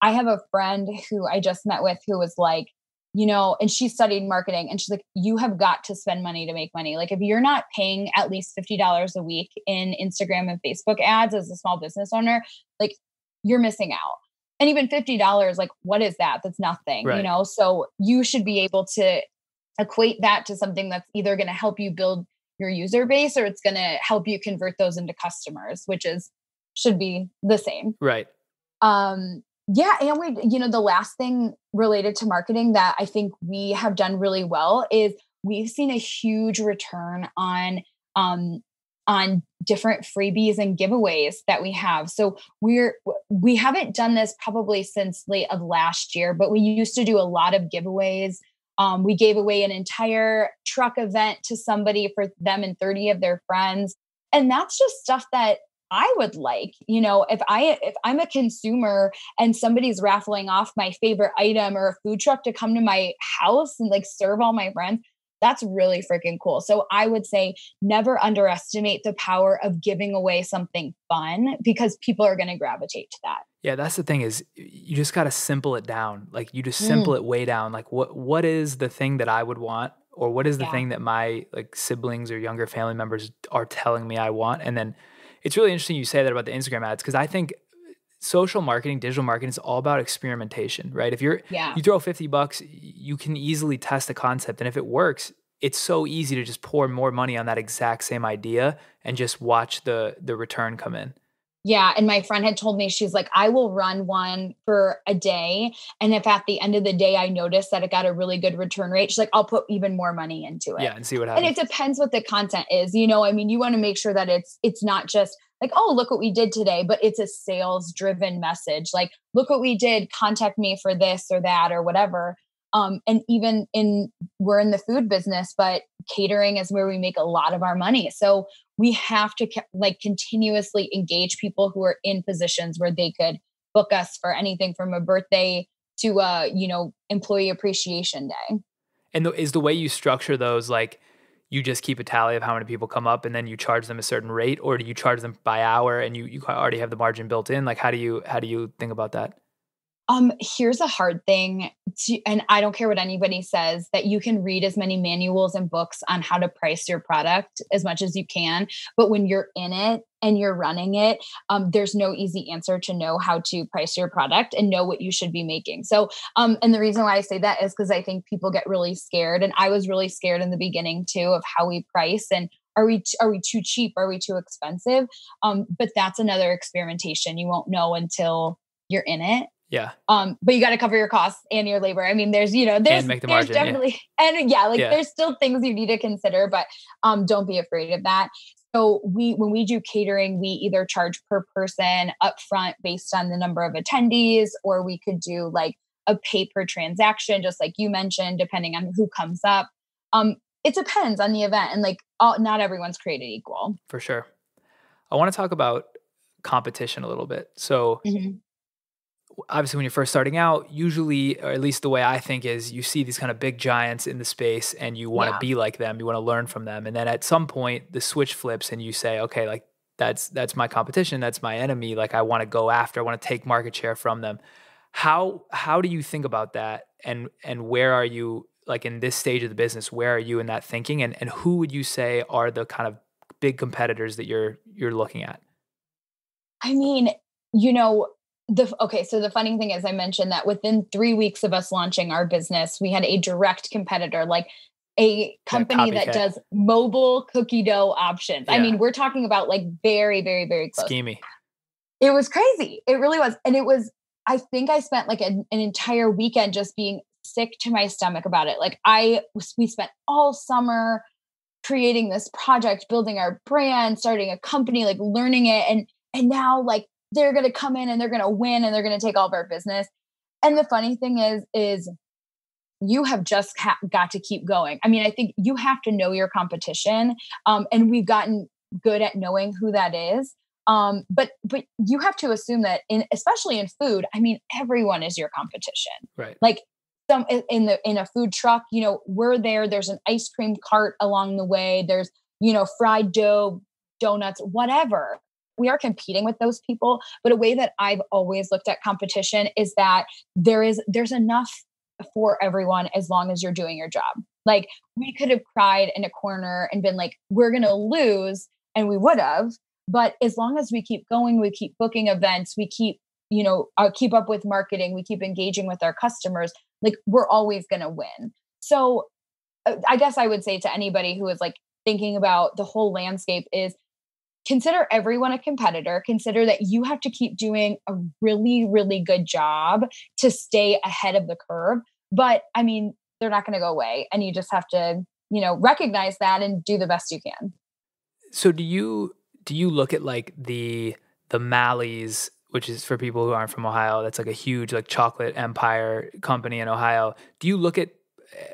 I have a friend who i just met with who was like you know, and she studied marketing and she's like, you have got to spend money to make money. Like, if you're not paying at least $50 a week in Instagram and Facebook ads as a small business owner, like, you're missing out. And even $50, like, what is that? That's nothing, right. you know? So you should be able to equate that to something that's either going to help you build your user base or it's going to help you convert those into customers, which is should be the same. Right. Um, yeah, and we, you know, the last thing related to marketing that I think we have done really well is we've seen a huge return on um on different freebies and giveaways that we have. So we're we haven't done this probably since late of last year, but we used to do a lot of giveaways. Um, we gave away an entire truck event to somebody for them and 30 of their friends. And that's just stuff that I would like. You know, if I if I'm a consumer and somebody's raffling off my favorite item or a food truck to come to my house and like serve all my friends, that's really freaking cool. So I would say never underestimate the power of giving away something fun because people are going to gravitate to that. Yeah, that's the thing is you just got to simple it down. Like you just simple mm. it way down. Like what what is the thing that I would want or what is the yeah. thing that my like siblings or younger family members are telling me I want and then it's really interesting you say that about the Instagram ads because I think social marketing, digital marketing is all about experimentation, right? If you're yeah. you throw 50 bucks, you can easily test a concept and if it works, it's so easy to just pour more money on that exact same idea and just watch the the return come in. Yeah. And my friend had told me, she's like, I will run one for a day. And if at the end of the day I notice that it got a really good return rate, she's like, I'll put even more money into it. Yeah. And see what happens. And it depends what the content is. You know, I mean, you want to make sure that it's it's not just like, oh, look what we did today, but it's a sales driven message. Like, look what we did, contact me for this or that or whatever. Um, and even in we're in the food business, but catering is where we make a lot of our money. So we have to like continuously engage people who are in positions where they could book us for anything from a birthday to uh you know employee appreciation day. And the, is the way you structure those like you just keep a tally of how many people come up and then you charge them a certain rate or do you charge them by hour and you, you already have the margin built in? Like how do you how do you think about that Um, here's a hard thing, to, and I don't care what anybody says that you can read as many manuals and books on how to price your product as much as you can. But when you're in it and you're running it, um, there's no easy answer to know how to price your product and know what you should be making. So, um, and the reason why I say that is because I think people get really scared, and I was really scared in the beginning too of how we price and are we are we too cheap are we too expensive um but that's another experimentation you won't know until you're in it yeah. Um, but you got to cover your costs and your labor. I mean, there's, you know, there's, the there's margin, definitely, yeah. and yeah, like yeah. there's still things you need to consider, but um, don't be afraid of that. So we, when we do catering, we either charge per person upfront based on the number of attendees, or we could do like a pay per transaction, just like you mentioned, depending on who comes up. Um, it depends on the event, and like all, not everyone's created equal. For sure. I want to talk about competition a little bit. So. Mm-hmm obviously when you're first starting out usually or at least the way i think is you see these kind of big giants in the space and you want to yeah. be like them you want to learn from them. And then at some point the switch flips and you say okay like that's that's my competition that's my enemy like i want to go after i want to take market share from them. How how do you think about that? And and where are you like in this stage of the business where are you in that thinking? And and who would you say are the kind of big competitors that you're you're looking at? I mean you know the okay so the funny thing is i mentioned that within three weeks of us launching our business we had a direct competitor like a company that does mobile cookie dough options. Yeah. i mean we're talking about like very very very close. Schemy it was crazy. It really was. And it was i think i spent like a, an entire weekend just being sick to my stomach about it. Like i we spent all summer creating this project building our brand starting a company like learning it. And and now like they're going to come in and they're going to win and they're going to take all of our business. And the funny thing is, is you have just ha- got to keep going. I mean, I think you have to know your competition, um, and we've gotten good at knowing who that is. Um, but but you have to assume that in especially in food, I mean, everyone is your competition. Right. Like some in the in a food truck, you know, we're there. There's an ice cream cart along the way. There's you know fried dough, donuts, whatever we are competing with those people but a way that i've always looked at competition is that there is there's enough for everyone as long as you're doing your job. Like we could have cried in a corner and been like we're going to lose and we would have but as long as we keep going we keep booking events we keep you know uh, keep up with marketing we keep engaging with our customers like we're always going to win. So uh, i guess i would say to anybody who is like thinking about the whole landscape is consider everyone a competitor. Consider that you have to keep doing a really, really good job to stay ahead of the curve. But I mean, they're not going to go away. And you just have to, you know, recognize that and do the best you can. So do you do you look at like the the Malleys, which is for people who aren't from Ohio, that's like a huge like chocolate empire company in Ohio. Do you look at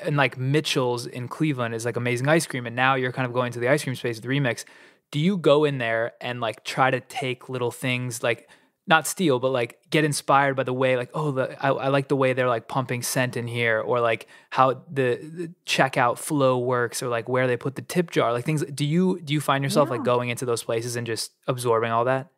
and like Mitchell's in Cleveland is like amazing ice cream, and now you're kind of going to the ice cream space with Remixx do you go in there and like try to take little things like not steal but like get inspired by the way like oh the I, I, like the way they're like pumping scent in here or like how the, the, checkout flow works or like where they put the tip jar like things do you do you find yourself yeah. like going into those places and just absorbing all that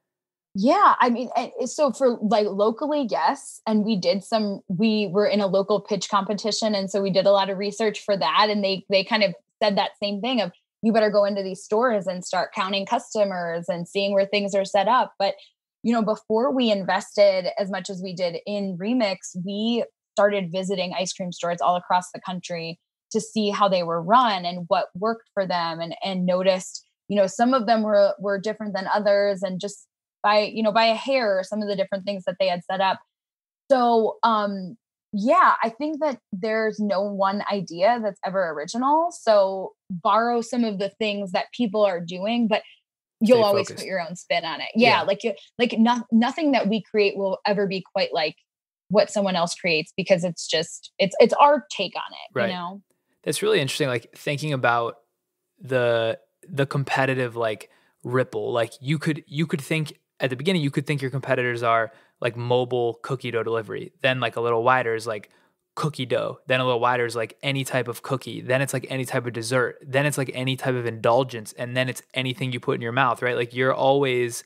yeah i mean so for like locally yes and we did some we were in a local pitch competition and so we did a lot of research for that and they they kind of said that same thing of you better go into these stores and start counting customers and seeing where things are set up. But, you know, before we invested as much as we did in Remixx, we started visiting ice cream stores all across the country to see how they were run and what worked for them and and noticed you know some of them were were different than others and just by you know by a hair some of the different things that they had set up so um yeah, I think that there's no one idea that's ever original. So borrow some of the things that people are doing, but you'll Stay always focused. put your own spin on it. Yeah, yeah. like you like no, nothing that we create will ever be quite like what someone else creates because it's just it's it's our take on it, right. you know. That's really interesting like thinking about the the competitive like ripple. Like you could you could think at the beginning you could think your competitors are like mobile cookie dough delivery. Then like a little wider is like cookie dough. Then a little wider is like any type of cookie. Then it's like any type of dessert. Then it's like any type of indulgence. And then it's anything you put in your mouth, right? Like you're always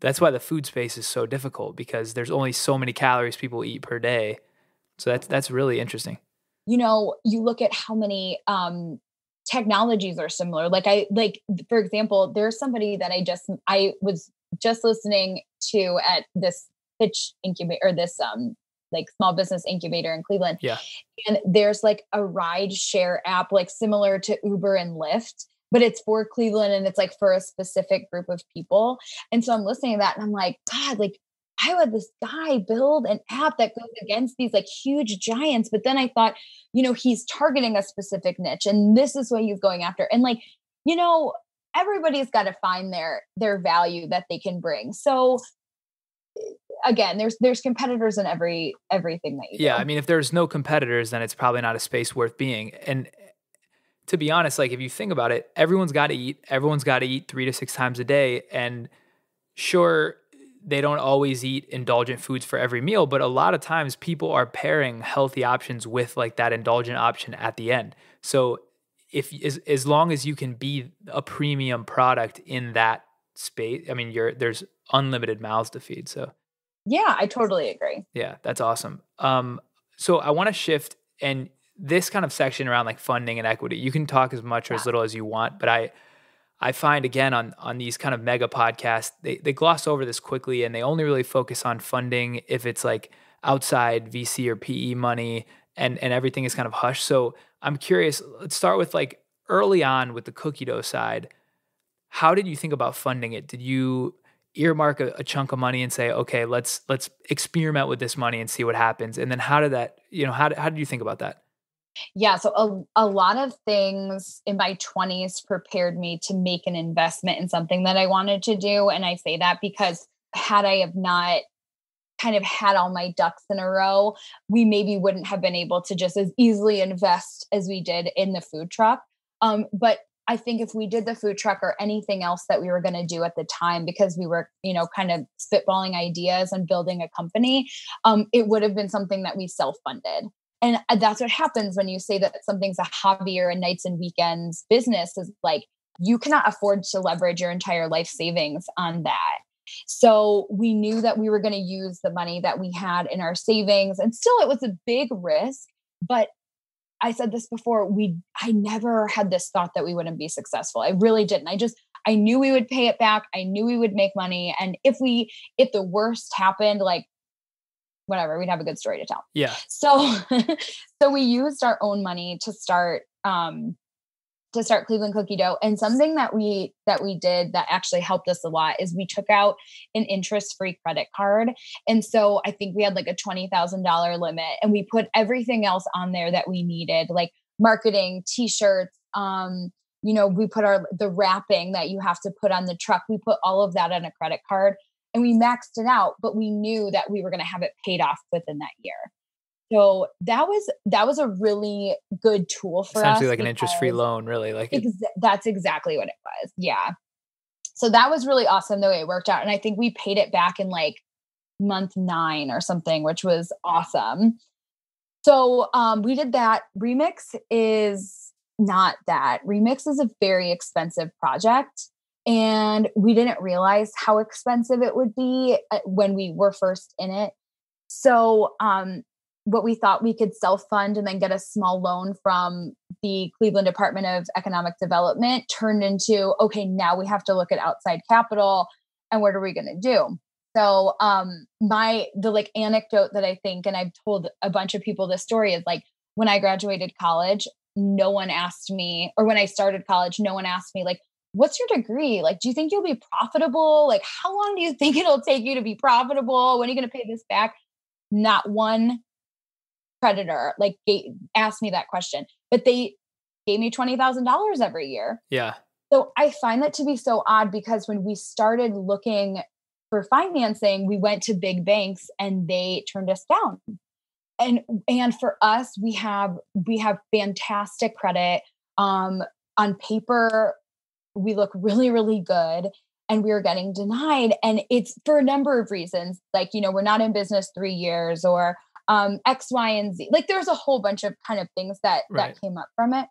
that's why the food space is so difficult because there's only so many calories people eat per day. So that's that's really interesting. You know, you look at how many um technologies are similar. Like I like for example, there's somebody that I just I was just listening to at this pitch incubator or this um like small business incubator in Cleveland. Yeah. And there's like a ride share app like similar to Uber and Lyft but it's for Cleveland and it's like for a specific group of people. And so I'm listening to that and I'm like, God, like why would this guy build an app that goes against these like huge giants? But then I thought, you know, he's targeting a specific niche and this is what he's going after. And like, you know, everybody's got to find their their value that they can bring. So again, there's there's competitors in every everything that you Yeah, do. I mean if there's no competitors then it's probably not a space worth being. And to be honest, like if you think about it, everyone's got to eat. Everyone's got to eat 3 to 6 times a day and sure they don't always eat indulgent foods for every meal, but a lot of times people are pairing healthy options with like that indulgent option at the end. So if as, as long as you can be a premium product in that space, I mean, you're there's unlimited mouths to feed. So yeah, I totally agree. yeah, that's awesome. Um, so I want to shift and this kind of section around like funding and equity. You can talk as much or as little as you want, but I I find again on on these kind of mega podcasts, they they gloss over this quickly and they only really focus on funding if it's like outside VC or PE money and and everything is kind of hushed. So I'm curious, let's start with like early on with the cookie dough side. How did you think about funding it? Did you earmark a, a chunk of money and say, okay, let's let's experiment with this money and see what happens? And then how did that, you know, how how did you think about that? Yeah, so a, a lot of things in my 20s prepared me to make an investment in something that I wanted to do. And I say that because had I have not kind of had all my ducks in a row, we maybe wouldn't have been able to just as easily invest as we did in the food truck. Um, but I think if we did the food truck or anything else that we were going to do at the time, because we were, you know, kind of spitballing ideas and building a company, um, it would have been something that we self funded. And uh, that's what happens when you say that something's a hobby or a nights and weekends business is like you cannot afford to leverage your entire life savings on that. So we knew that we were going to use the money that we had in our savings. And still, it was a big risk. But I said this before, we I never had this thought that we wouldn't be successful. I really didn't. I just I knew we would pay it back. I knew we would make money. And if we if the worst happened, like whatever, we'd have a good story to tell. Yeah. So so we used our own money to start um to start Cleveland Cookie Dough. And something that we that we did that actually helped us a lot is we took out an interest-free credit card. And so I think we had like a $20,000 limit and we put everything else on there that we needed, like marketing, t-shirts, um, you know, we put our the wrapping that you have to put on the truck. We put all of that on a credit card and we maxed it out, but we knew that we were going to have it paid off within that year. So that was that was a really good tool for Essentially us. like an interest-free loan, really. Like Exa- that's exactly what it was. Yeah. So that was really awesome the way it worked out. And I think we paid it back in like month nine or something, which was awesome. So um, we did that. Remixx is not that. Remixx is a very expensive project. And we didn't realize how expensive it would be uh, when we were first in it. So um, what we thought we could self fund and then get a small loan from the Cleveland Department of Economic Development turned into okay, now we have to look at outside capital and what are we going to do? So, um, my the like anecdote that I think, and I've told a bunch of people this story is like when I graduated college, no one asked me, or when I started college, no one asked me like, "What's your degree? Like, do you think you'll be profitable? Like, how long do you think it'll take you to be profitable? When are you going to pay this back?" Not one creditor like asked me that question, but they gave me twenty thousand dollars every year. yeah. So I find that to be so odd because when we started looking for financing, we went to big banks and they turned us down. And and for us, we have we have fantastic credit. Um, on paper, we look really really good, and we are getting denied. And it's for a number of reasons, like you know we're not in business three years or um, X, Y, and Z. Like there's a whole bunch of kind of things that Right. that came up from it.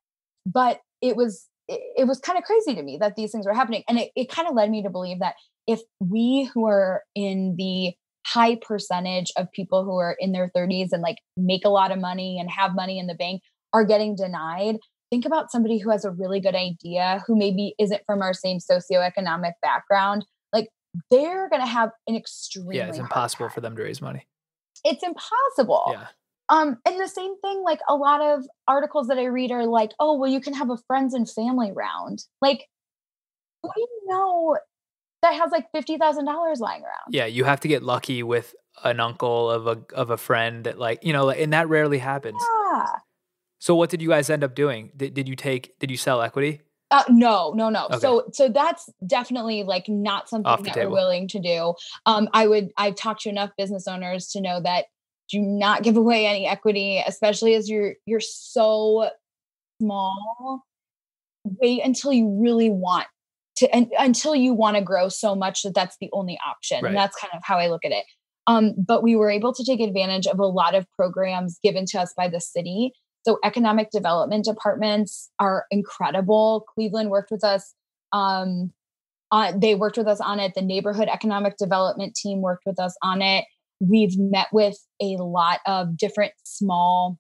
But it was it, it was kind of crazy to me that these things were happening. And it, it kind of led me to believe that if we who are in the high percentage of people who are in their 30s and like make a lot of money and have money in the bank are getting denied think about somebody who has a really good idea who maybe isn't from our same socioeconomic background like they're going to have an extremely yeah it's impossible for them to raise money it's impossible yeah um and the same thing like a lot of articles that i read are like oh well you can have a friends and family round like who do you know that has like fifty thousand dollars lying around. Yeah, you have to get lucky with an uncle of a of a friend that like you know, and that rarely happens. Yeah. So what did you guys end up doing? Did, did you take? Did you sell equity? Uh, no, no, no. Okay. So, so that's definitely like not something that table. we're willing to do. Um, I would, I've talked to enough business owners to know that do not give away any equity, especially as you're you're so small. Wait until you really want to and, until you want to grow so much that that's the only option right. and that's kind of how i look at it um, but we were able to take advantage of a lot of programs given to us by the city so economic development departments are incredible cleveland worked with us um, uh, they worked with us on it the neighborhood economic development team worked with us on it we've met with a lot of different small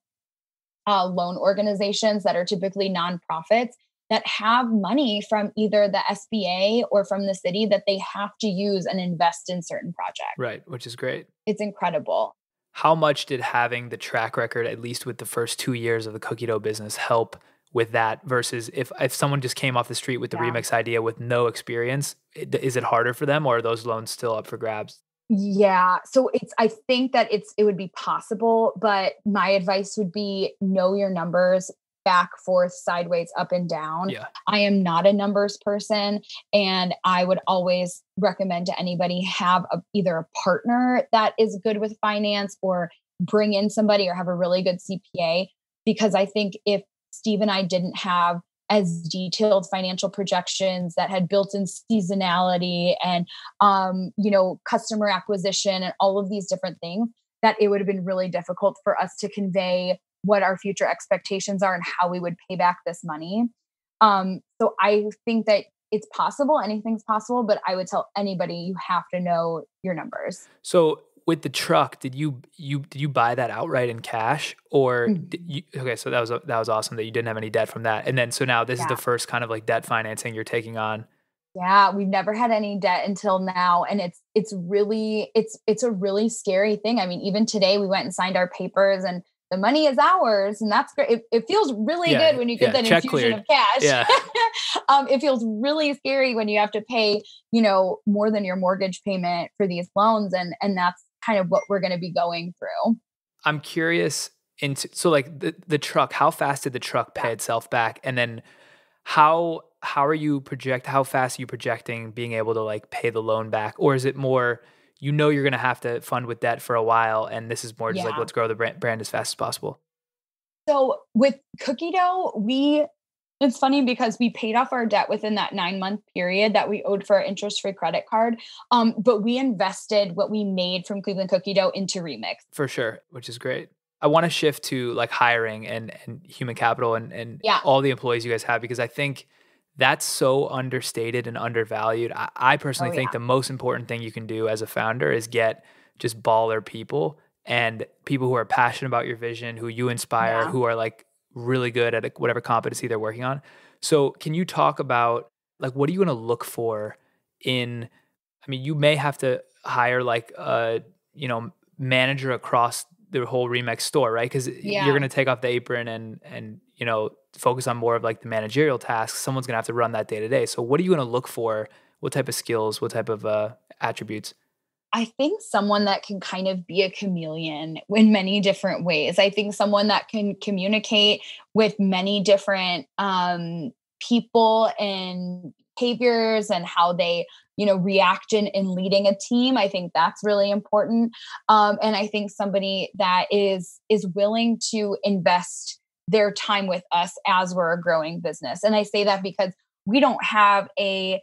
uh, loan organizations that are typically nonprofits that have money from either the SBA or from the city that they have to use and invest in certain projects. Right, which is great. It's incredible. How much did having the track record, at least with the first two years of the cookie dough business, help with that versus if if someone just came off the street with the yeah. Remixx idea with no experience, is it harder for them or are those loans still up for grabs? Yeah. So it's I think that it's it would be possible, but my advice would be know your numbers, back, forth, sideways, up and down. Yeah. I am not a numbers person. And I would always recommend to anybody have a, either a partner that is good with finance or bring in somebody or have a really good CPA. Because I think if Steve and I didn't have as detailed financial projections that had built-in seasonality and um, you know customer acquisition and all of these different things that it would have been really difficult for us to convey what our future expectations are and how we would pay back this money. Um, so I think that it's possible, anything's possible, but I would tell anybody you have to know your numbers. So with the truck, did you you did you buy that outright in cash or mm-hmm. you, okay? So that was that was awesome that you didn't have any debt from that, and then so now this yeah. is the first kind of like debt financing you're taking on. Yeah, we've never had any debt until now and it's it's really it's it's a really scary thing. I mean, even today we went and signed our papers and the money is ours and that's great. It, it feels really yeah, good when you get yeah, that infusion cleared. of cash. Yeah. um, it feels really scary when you have to pay, you know, more than your mortgage payment for these loans. And, and that's kind of what we're going to be going through. I'm curious into, so like the, the truck, how fast did the truck pay itself back? And then how, how are you project, how fast are you projecting being able to like pay the loan back? Or is it more, you know you're going to have to fund with debt for a while and this is more just yeah. like let's grow the brand, brand as fast as possible so with cookie dough we it's funny because we paid off our debt within that nine month period that we owed for our interest free credit card. Um, but we invested what we made from Cleveland Cookie Dough into Remixx. For sure, which is great. I want to shift to like hiring and, and human capital and, and yeah. all the employees you guys have because I think that's so understated and undervalued. I, I personally oh, think yeah. the most important thing you can do as a founder is get just baller people and people who are passionate about your vision, who you inspire, yeah. who are like really good at whatever competency they're working on. So, can you talk about like what are you going to look for in? I mean, you may have to hire like a you know manager across the whole Remixx store, right? Because yeah. you're going to take off the apron and and you know focus on more of like the managerial tasks. Someone's going to have to run that day to day. So what are you going to look for? What type of skills? What type of uh, attributes? I think someone that can kind of be a chameleon in many different ways. I think someone that can communicate with many different um, people and behaviors and how they you know react in, in leading a team i think that's really important um, and i think somebody that is is willing to invest their time with us as we're a growing business. And i say that because we don't have a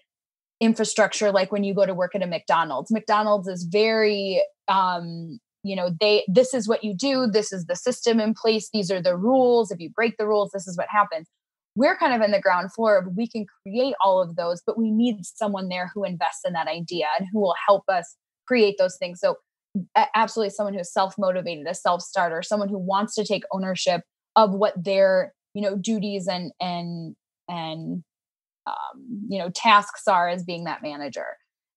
infrastructure like when you go to work at a mcdonald's. Mcdonald's is very um, you know they this is what you do this is the system in place these are the rules. If you break the rules this is what happens. We're kind of in the ground floor we can create all of those but we need someone there who invests in that idea and who will help us create those things. So absolutely someone who's self-motivated a self-starter someone who wants to take ownership of what their you know duties and and and um, you know tasks are as being that manager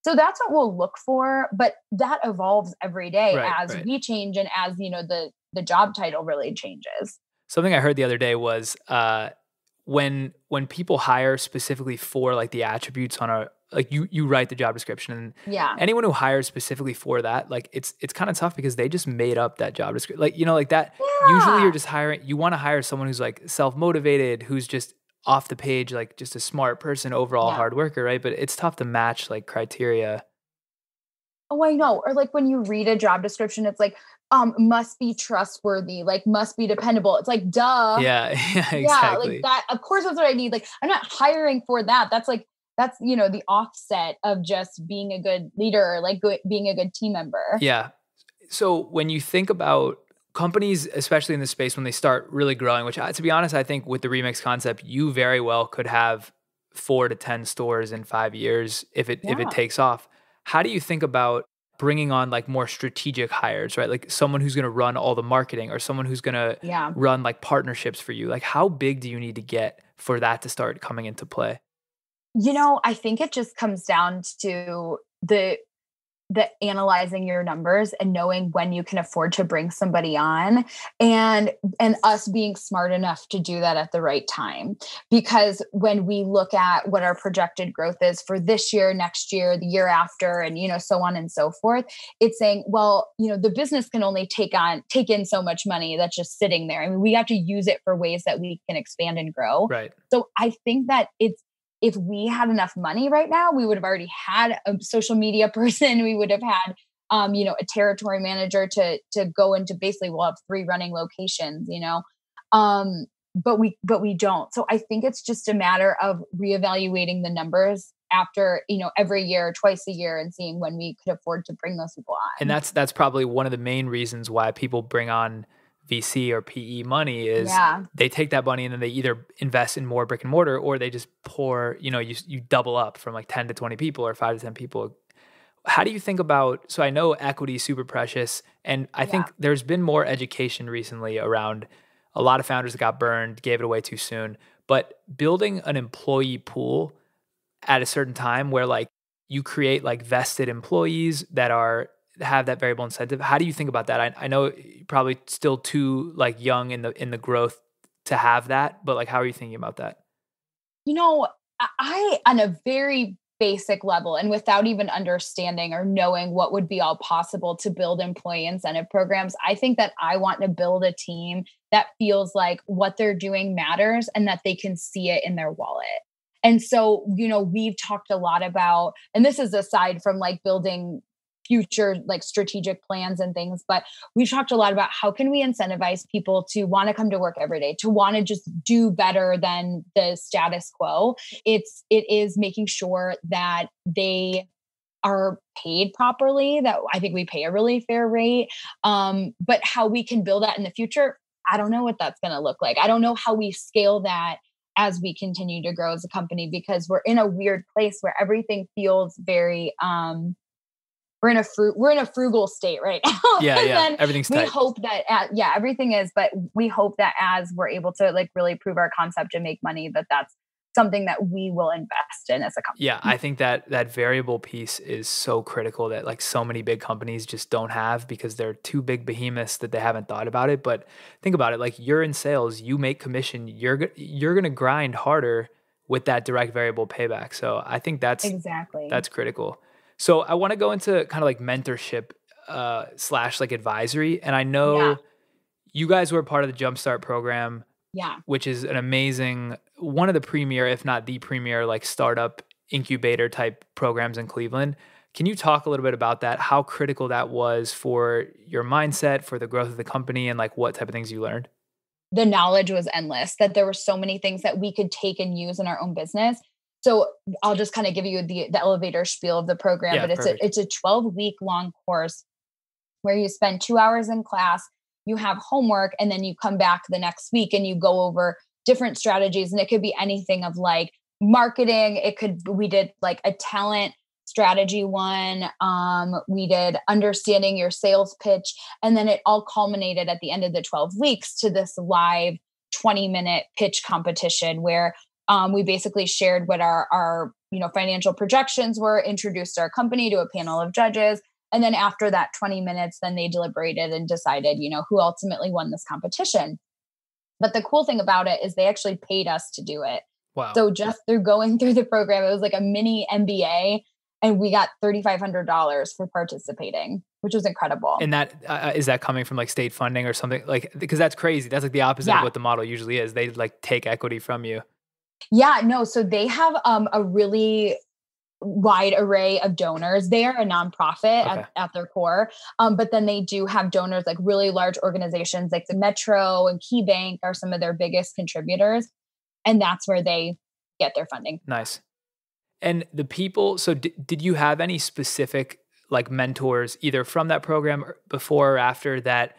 so that's what we'll look for but that evolves every day right, as right. we change and as you know the the job title really changes something i heard the other day was uh when when people hire specifically for like the attributes on a like you you write the job description and yeah. anyone who hires specifically for that like it's it's kind of tough because they just made up that job description like you know like that yeah. usually you're just hiring you want to hire someone who's like self-motivated who's just off the page like just a smart person overall yeah. hard worker right? But it's tough to match like criteria. Oh i know or like when you read a job description it's like um must be trustworthy like must be dependable it's like duh. Yeah yeah exactly yeah like that of course that's what i need like i'm not hiring for that that's like that's you know the offset of just being a good leader or like being a good team member. Yeah. So when you think about companies especially in this space when they start really growing which uh, to be honest i think with the Remixx concept you very well could have four to ten stores in five years if it yeah. if it takes off. How do you think about bringing on like more strategic hires right? Like someone who's going to run all the marketing or someone who's going to yeah. run like partnerships for you. Like how big do you need to get for that to start coming into play you know, I think it just comes down to the the analyzing your numbers and knowing when you can afford to bring somebody on and and us being smart enough to do that at the right time. Because when we look at what our projected growth is for this year next year the year after and you know so on and so forth it's saying well you know the business can only take on take in so much money that's just sitting there. I mean we have to use it for ways that we can expand and grow. Right. So i think that it's if we had enough money right now, we would have already had a social media person. We would have had, um, you know, a territory manager to to go into. Basically, we'll have three running locations. You know, um, but we but we don't. So I think it's just a matter of reevaluating the numbers after you know every year twice a year and seeing when we could afford to bring those people on and that's that's probably one of the main reasons why people bring on VC or PE money is yeah. they take that money and then they either invest in more brick and mortar or they just pour, you know, you you double up from like 10 to 20 people or 5 to 10 people. How do you think about so I know equity is super precious and I yeah. think there's been more education recently around a lot of founders that got burned, gave it away too soon, but building an employee pool at a certain time where like you create like vested employees that are have that variable incentive. How do you think about that? I, I know probably still too like young in the in the growth to have that, but like how are you thinking about that? You know, I on a very basic level and without even understanding or knowing what would be all possible to build employee incentive programs, I think that I want to build a team that feels like what they're doing matters and that they can see it in their wallet. And so, you know, we've talked a lot about, and this is aside from like building future like strategic plans and things but we talked a lot about how can we incentivize people to want to come to work every day to want to just do better than the status quo. It's it is making sure that they are paid properly that i think we pay a really fair rate um, but how we can build that in the future i don't know what that's going to look like. I don't know how we scale that as we continue to grow as a company because we're in a weird place where everything feels very um we're in a fruit we're in a frugal state right now. Yeah, yeah. Everything's we tight. hope that at, yeah, everything is, but we hope that as we're able to like really prove our concept and make money, that that's something that we will invest in as a company. Yeah, I think that that variable piece is so critical that like so many big companies just don't have because they're too big behemoths that they haven't thought about it. But think about it, like you're in sales, you make commission, you're you're going to grind harder with that direct variable payback. So I think that's exactly that's critical. So I want to go into kind of like mentorship uh, slash like advisory, and I know yeah. you guys were part of the Jumpstart program. Yeah, which is an amazing one of the premier, if not the premier, like startup incubator type programs in Cleveland. Can you talk a little bit about that? How critical that was for your mindset, for the growth of the company, and like what type of things you learned? The knowledge was endless. That there were so many things that we could take and use in our own business so I'll just kind of give you the the elevator spiel of the program, yeah, but it's perfect. a it's a 12 week long course where you spend 2 hours in class, you have homework and then you come back the next week and you go over different strategies and it could be anything of like marketing it could we did like a talent strategy one um, we did understanding your sales pitch and then it all culminated at the end of the 12 weeks to this live 20 minute pitch competition where um, we basically shared what our our you know financial projections were introduced our company to a panel of judges and then after that 20 minutes then they deliberated and decided you know who ultimately won this competition. But the cool thing about it is they actually paid us to do it. Wow. So just through going through the program it was like a mini mba and we got $3500 for participating which was incredible. And that uh, uh, is that coming from like state funding or something? Like because that's crazy. That's like the opposite yeah. of what the model usually is. They like take equity from you yeah, no. So they have um, a really wide array of donors. They are a nonprofit okay. at, at, their core, um, but then they do have donors like really large organizations like the Metro and KeyBank are some of their biggest contributors, and that's where they get their funding. Nice. And the people. So d- did you have any specific like mentors either from that program before or after that?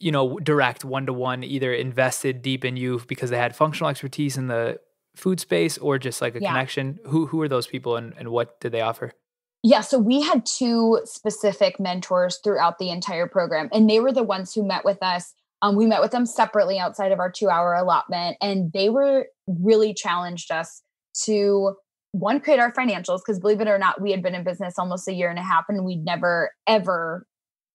you know direct one to one either invested deep in you because they had functional expertise in the food space or just like a yeah. connection? Who who are those people and, and what did they offer? Yeah, so we had two specific mentors throughout the entire program, and they were the ones who met with us. Um, we met with them separately outside of our two hour allotment, and they were really challenged us to one create our financials because believe it or not, we had been in business almost a year and a half, and we'd never ever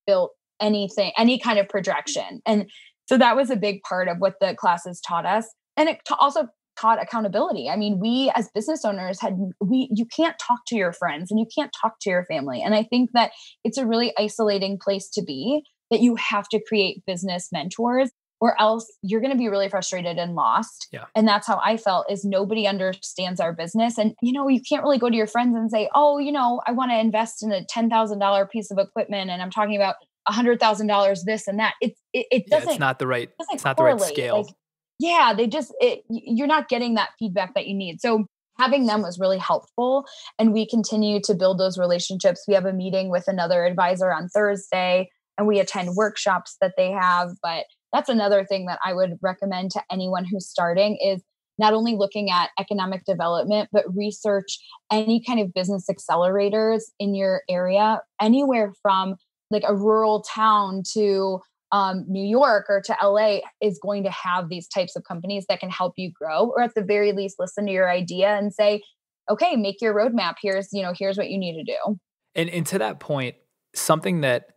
built anything, any kind of projection, and so that was a big part of what the classes taught us and it also taught accountability. I mean, we as business owners had we you can't talk to your friends and you can't talk to your family. And I think that it's a really isolating place to be that you have to create business mentors or else you're going to be really frustrated and lost. Yeah. And that's how I felt is nobody understands our business and you know, you can't really go to your friends and say, "Oh, you know, I want to invest in a $10,000 piece of equipment and I'm talking about $100,000 this and that." It's it, it doesn't yeah, it's not the right it's not the right scale. Like, yeah, they just, it, you're not getting that feedback that you need. So having them was really helpful. And we continue to build those relationships. We have a meeting with another advisor on Thursday and we attend workshops that they have. But that's another thing that I would recommend to anyone who's starting is not only looking at economic development, but research any kind of business accelerators in your area, anywhere from like a rural town to um, New York or to LA is going to have these types of companies that can help you grow, or at the very least, listen to your idea and say, okay, make your roadmap. Here's, you know, here's what you need to do. And, and to that point, something that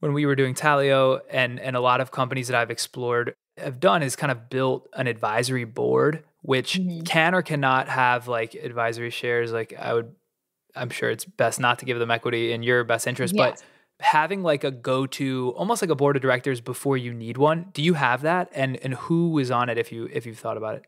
when we were doing Talio and, and a lot of companies that I've explored have done is kind of built an advisory board, which mm-hmm. can or cannot have like advisory shares. Like I would, I'm sure it's best not to give them equity in your best interest, yes. but having like a go-to almost like a board of directors before you need one do you have that? And and who is on it if you if you've thought about it?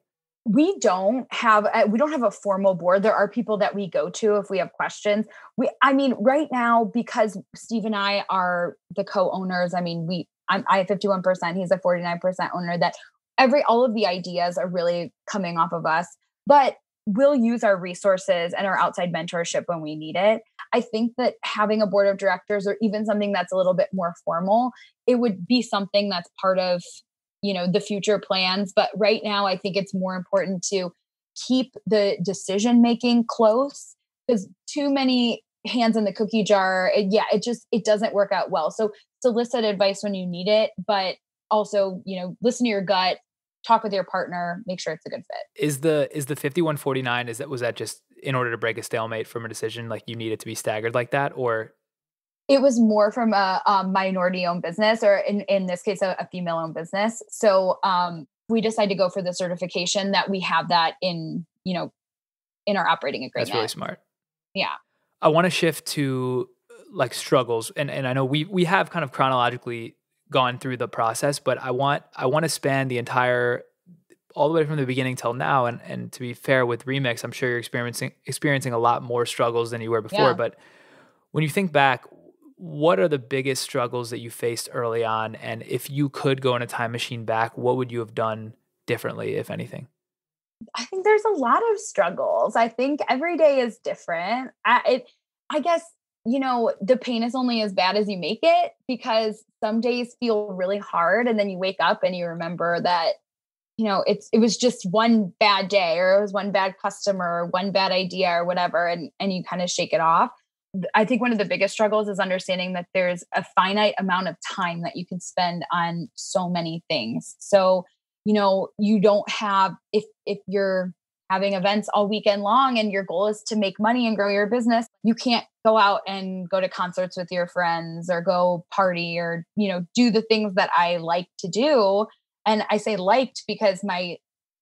We don't have uh, we don't have a formal board. There are people that we go to if we have questions. We i mean right now because steve and i are the co-owners i mean we I'm, i have 51% he's a 49% owner that every all of the ideas are really coming off of us. But we'll use our resources and our outside mentorship when we need it. I think that having a board of directors or even something that's a little bit more formal, it would be something that's part of, you know, the future plans, but right now I think it's more important to keep the decision making close because too many hands in the cookie jar, it, yeah, it just it doesn't work out well. So solicit advice when you need it, but also, you know, listen to your gut, talk with your partner, make sure it's a good fit. Is the is the 5149 is that was that just in order to break a stalemate from a decision like you need it to be staggered like that or? It was more from a, a minority owned business or in, in this case a, a female owned business. So um, we decided to go for the certification that we have that in you know in our operating agreement that's really smart. Yeah. I want to shift to like struggles and and i know we we have kind of chronologically gone through the process, but I want I want to span the entire all the way from the beginning till now. And and to be fair with Remixx, I'm sure you're experiencing experiencing a lot more struggles than you were before. Yeah. But when you think back, what are the biggest struggles that you faced early on? And if you could go in a time machine back, what would you have done differently, if anything? I think there's a lot of struggles. I think every day is different. I, it, I guess you know, the pain is only as bad as you make it because some days feel really hard and then you wake up and you remember that you know it's it was just one bad day or it was one bad customer or one bad idea or whatever and and you kind of shake it off. I think one of the biggest struggles is understanding that there's a finite amount of time that you can spend on so many things. So you know you don't have if if you're having events all weekend long and your goal is to make money and grow your business you can't go out and go to concerts with your friends or go party or you know do the things that i like to do and i say liked because my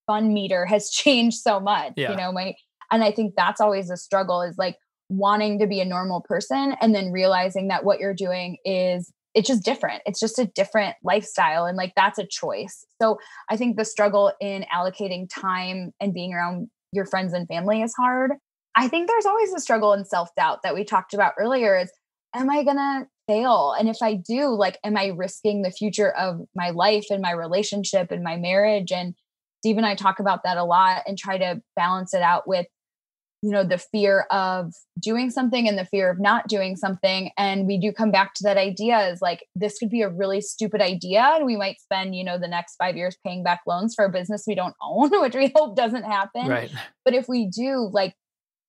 fun meter has changed so much yeah. you know my and i think that's always a struggle is like wanting to be a normal person and then realizing that what you're doing is it's just different. It's just a different lifestyle and like that's a choice. So i think the struggle in allocating time and being around your friends and family is hard. I think there's always a struggle in self-doubt that we talked about earlier is am i gonna fail and if i do like am i risking the future of my life and my relationship and my marriage? And steve and i talk about that a lot and try to balance it out with you know the fear of doing something and the fear of not doing something. And we do come back to that idea is like this could be a really stupid idea and we might spend you know the next 5 years paying back loans for a business we don't own which we hope doesn't happen. Right. But if we do like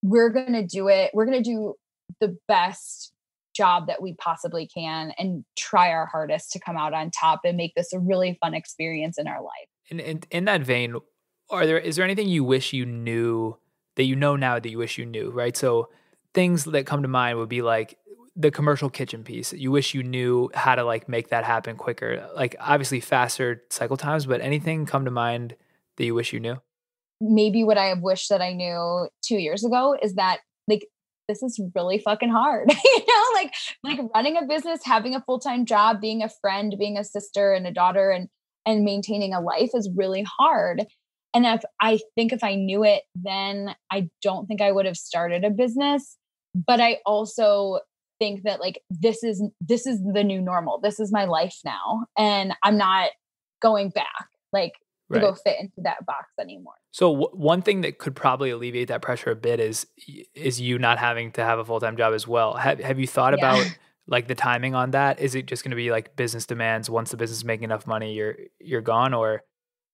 we're going to do it. We're going to do the best job that we possibly can and try our hardest to come out on top and make this a really fun experience in our life in in, in that vein are there is there anything you wish you knew that you know now that you wish you knew, right? So things that come to mind would be like the commercial kitchen piece. You wish you knew how to like make that happen quicker. Like obviously faster cycle times, but anything come to mind that you wish you knew? Maybe what I have wished that I knew 2 years ago is that like this is really fucking hard. you know, like like running a business, having a full-time job, being a friend, being a sister and a daughter and and maintaining a life is really hard. And if I think if I knew it then, I don't think I would have started a business. But I also think that like this is this is the new normal. This is my life now. And I'm not going back like to right. go fit into that box anymore. So w- one thing that could probably alleviate that pressure a bit is is you not having to have a full-time job as well. Have have you thought yeah. about like the timing on that? Is it just going to be like business demands once the business is making enough money you're you're gone or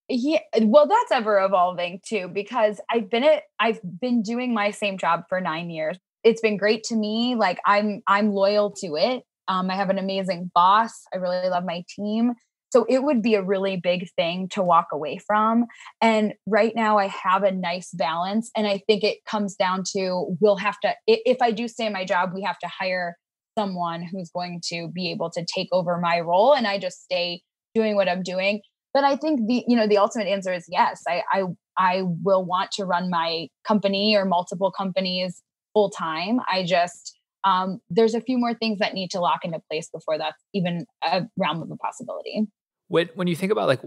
yeah well that's ever evolving too because i've been it i've been doing my same job for nine years it's been great to me like i'm i'm loyal to it um, i have an amazing boss i really love my team so it would be a really big thing to walk away from and right now i have a nice balance and i think it comes down to we'll have to if i do stay in my job we have to hire someone who's going to be able to take over my role and i just stay doing what i'm doing. But i think the you know the ultimate answer is yes i i i will want to run my company or multiple companies full time i just um, there's a few more things that need to lock into place before that's even a realm of a possibility when when you think about like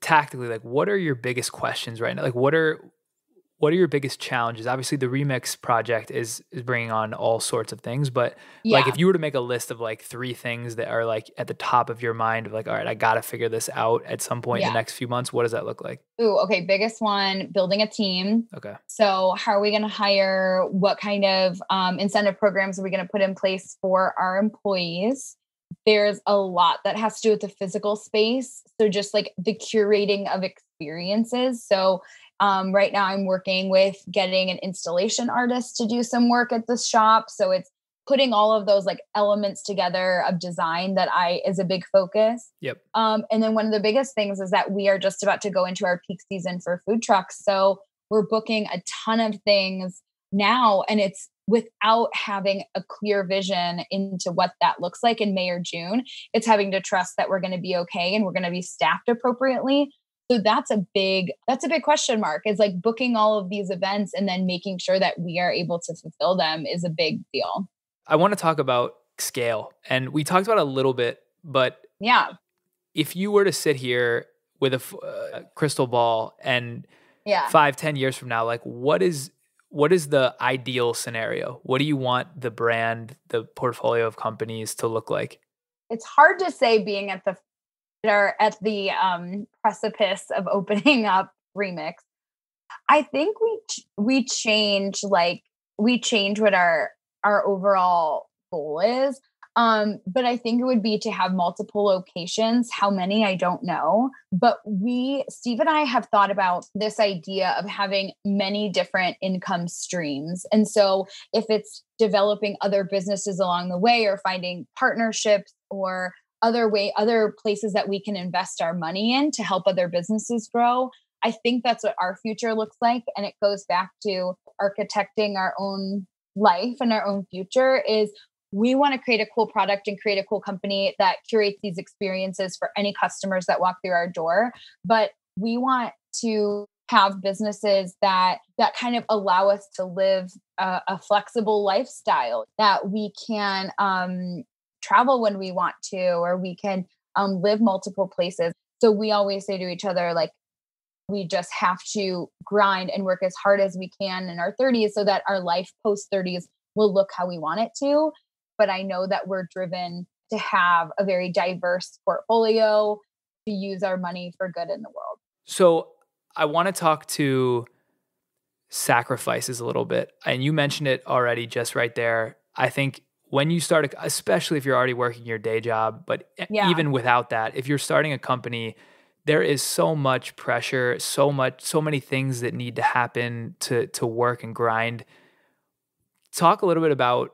tactically like what are your biggest questions right now like what are what are your biggest challenges? Obviously, the Remixx project is is bringing on all sorts of things, but yeah. like if you were to make a list of like three things that are like at the top of your mind of like, all right, I got to figure this out at some point yeah. in the next few months. What does that look like? Ooh, okay. Biggest one: building a team. Okay. So, how are we going to hire? What kind of um, incentive programs are we going to put in place for our employees? There's a lot that has to do with the physical space. So, just like the curating of experiences. So um, right now, I'm working with getting an installation artist to do some work at the shop. So it's putting all of those like elements together of design that I is a big focus. Yep. Um, and then one of the biggest things is that we are just about to go into our peak season for food trucks. So we're booking a ton of things now, and it's without having a clear vision into what that looks like in May or June. It's having to trust that we're going to be okay and we're going to be staffed appropriately. So that's a big that's a big question mark. Is like booking all of these events and then making sure that we are able to fulfill them is a big deal. I want to talk about scale. And we talked about a little bit, but yeah. If you were to sit here with a uh, crystal ball and yeah. five, ten years from now, like what is what is the ideal scenario? What do you want the brand, the portfolio of companies to look like? It's hard to say being at the are at the um, precipice of opening up Remixx i think we we change like we change what our our overall goal is Um, but I think it would be to have multiple locations. How many, I don't know. But we, Steve and I, have thought about this idea of having many different income streams. And so if it's developing other businesses along the way or finding partnerships or other way other places that we can invest our money in to help other businesses grow i think that's what our future looks like and it goes back to architecting our own life and our own future is we want to create a cool product and create a cool company that curates these experiences for any customers that walk through our door. But we want to have businesses that that kind of allow us to live a, a flexible lifestyle that we can um, travel when we want to or we can um, live multiple places. So we always say to each other like we just have to grind and work as hard as we can in our 30s so that our life post 30s will look how we want it to but i know that we're driven to have a very diverse portfolio to use our money for good in the world so i want to talk to sacrifices a little bit and you mentioned it already just right there i think when you start, a, especially if you're already working your day job, but yeah. even without that, if you're starting a company, there is so much pressure, so much, so many things that need to happen to to work and grind. Talk a little bit about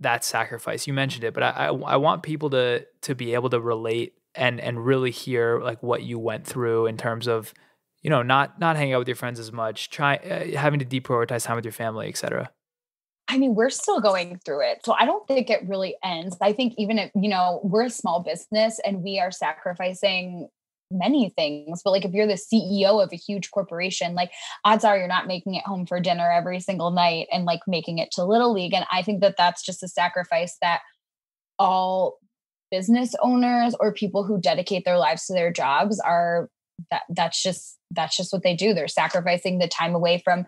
that sacrifice. You mentioned it, but I, I, I want people to to be able to relate and and really hear like what you went through in terms of you know not not hanging out with your friends as much, try uh, having to deprioritize time with your family, etc. I mean, we're still going through it. So I don't think it really ends. I think even if, you know, we're a small business and we are sacrificing many things, but like if you're the CEO of a huge corporation, like odds are you're not making it home for dinner every single night and like making it to Little League. And I think that that's just a sacrifice that all business owners or people who dedicate their lives to their jobs are that that's just that's just what they do they're sacrificing the time away from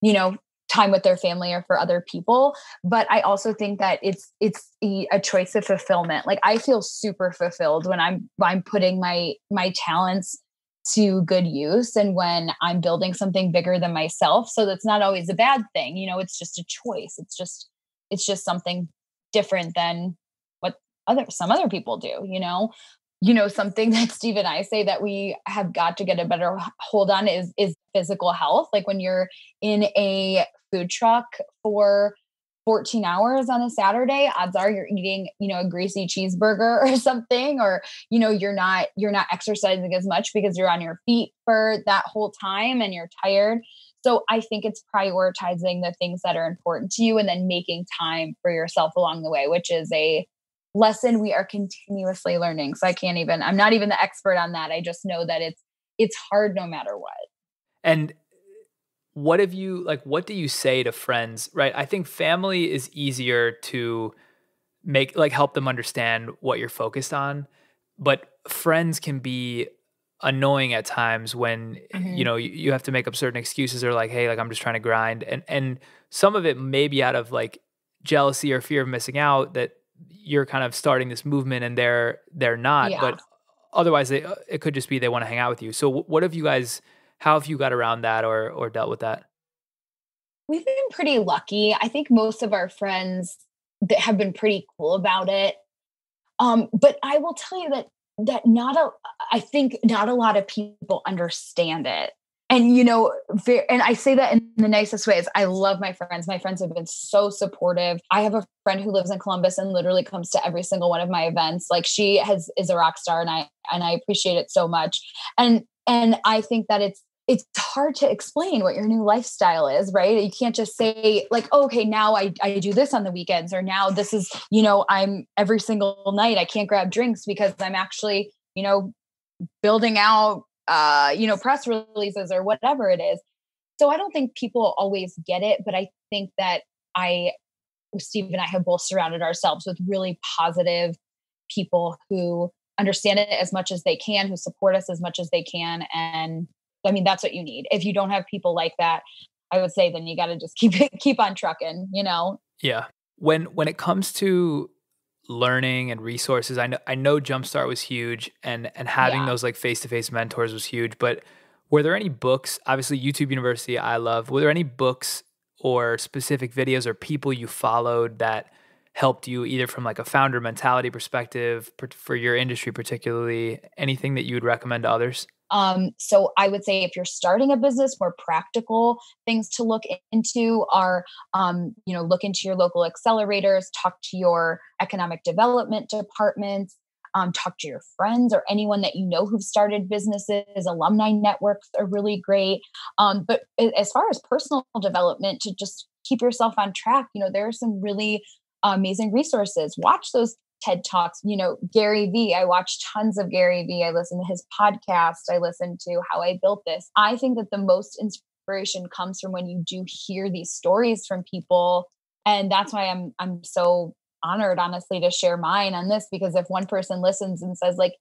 you know time with their family or for other people but i also think that it's it's a, choice of fulfillment. Like i feel super fulfilled when i'm i'm putting my my talents to good use and when i'm building something bigger than myself. So that's not always a bad thing you know it's just a choice. It's just it's just something different than what other some other people do you know you know something that steve and i say that we have got to get a better hold on is is physical health like when you're in a food truck for 14 hours on a Saturday, odds are you're eating, you know, a greasy cheeseburger or something, or, you know, you're not, you're not exercising as much because you're on your feet for that whole time and you're tired. So I think it's prioritizing the things that are important to you and then making time for yourself along the way, which is a lesson we are continuously learning. So I can't even, I'm not even the expert on that. I just know that it's, it's hard no matter what. And what have you like what do you say to friends right i think family is easier to make like help them understand what you're focused on but friends can be annoying at times when mm-hmm. you know you, you have to make up certain excuses or like hey like i'm just trying to grind and and some of it may be out of like jealousy or fear of missing out that you're kind of starting this movement and they're they're not yeah. but otherwise they, it could just be they want to hang out with you so what have you guys how have you got around that or or dealt with that? We've been pretty lucky. I think most of our friends that have been pretty cool about it. Um, but I will tell you that that not a I think not a lot of people understand it. And you know, and I say that in the nicest ways. I love my friends. My friends have been so supportive. I have a friend who lives in Columbus and literally comes to every single one of my events. Like she has is a rock star, and I and I appreciate it so much. And and I think that it's it's hard to explain what your new lifestyle is, right? You can't just say like, oh, okay, now I, I do this on the weekends, or now this is, you know, I'm every single night I can't grab drinks because I'm actually, you know, building out, uh, you know, press releases or whatever it is. So I don't think people always get it, but I think that I, Steve and I have both surrounded ourselves with really positive people who understand it as much as they can, who support us as much as they can, and I mean, that's what you need. If you don't have people like that, I would say then you got to just keep it, keep on trucking, you know? Yeah. When, when it comes to learning and resources, I know, I know Jumpstart was huge and, and having yeah. those like face-to-face mentors was huge, but were there any books, obviously YouTube University, I love, were there any books or specific videos or people you followed that helped you either from like a founder mentality perspective for your industry particularly anything that you would recommend to others um, so I would say if you're starting a business, more practical things to look into are, um, you know, look into your local accelerators, talk to your economic development departments, um, talk to your friends or anyone that you know who've started businesses. Alumni networks are really great. Um, but as far as personal development, to just keep yourself on track, you know, there are some really amazing resources. Watch those TED Talks, you know, Gary Vee. I watch tons of Gary Vee. I listen to his podcast. I listen to How I Built This. I think that the most inspiration comes from when you do hear these stories from people. And that's why I'm I'm so honored, honestly, to share mine on this because if one person listens and says, like,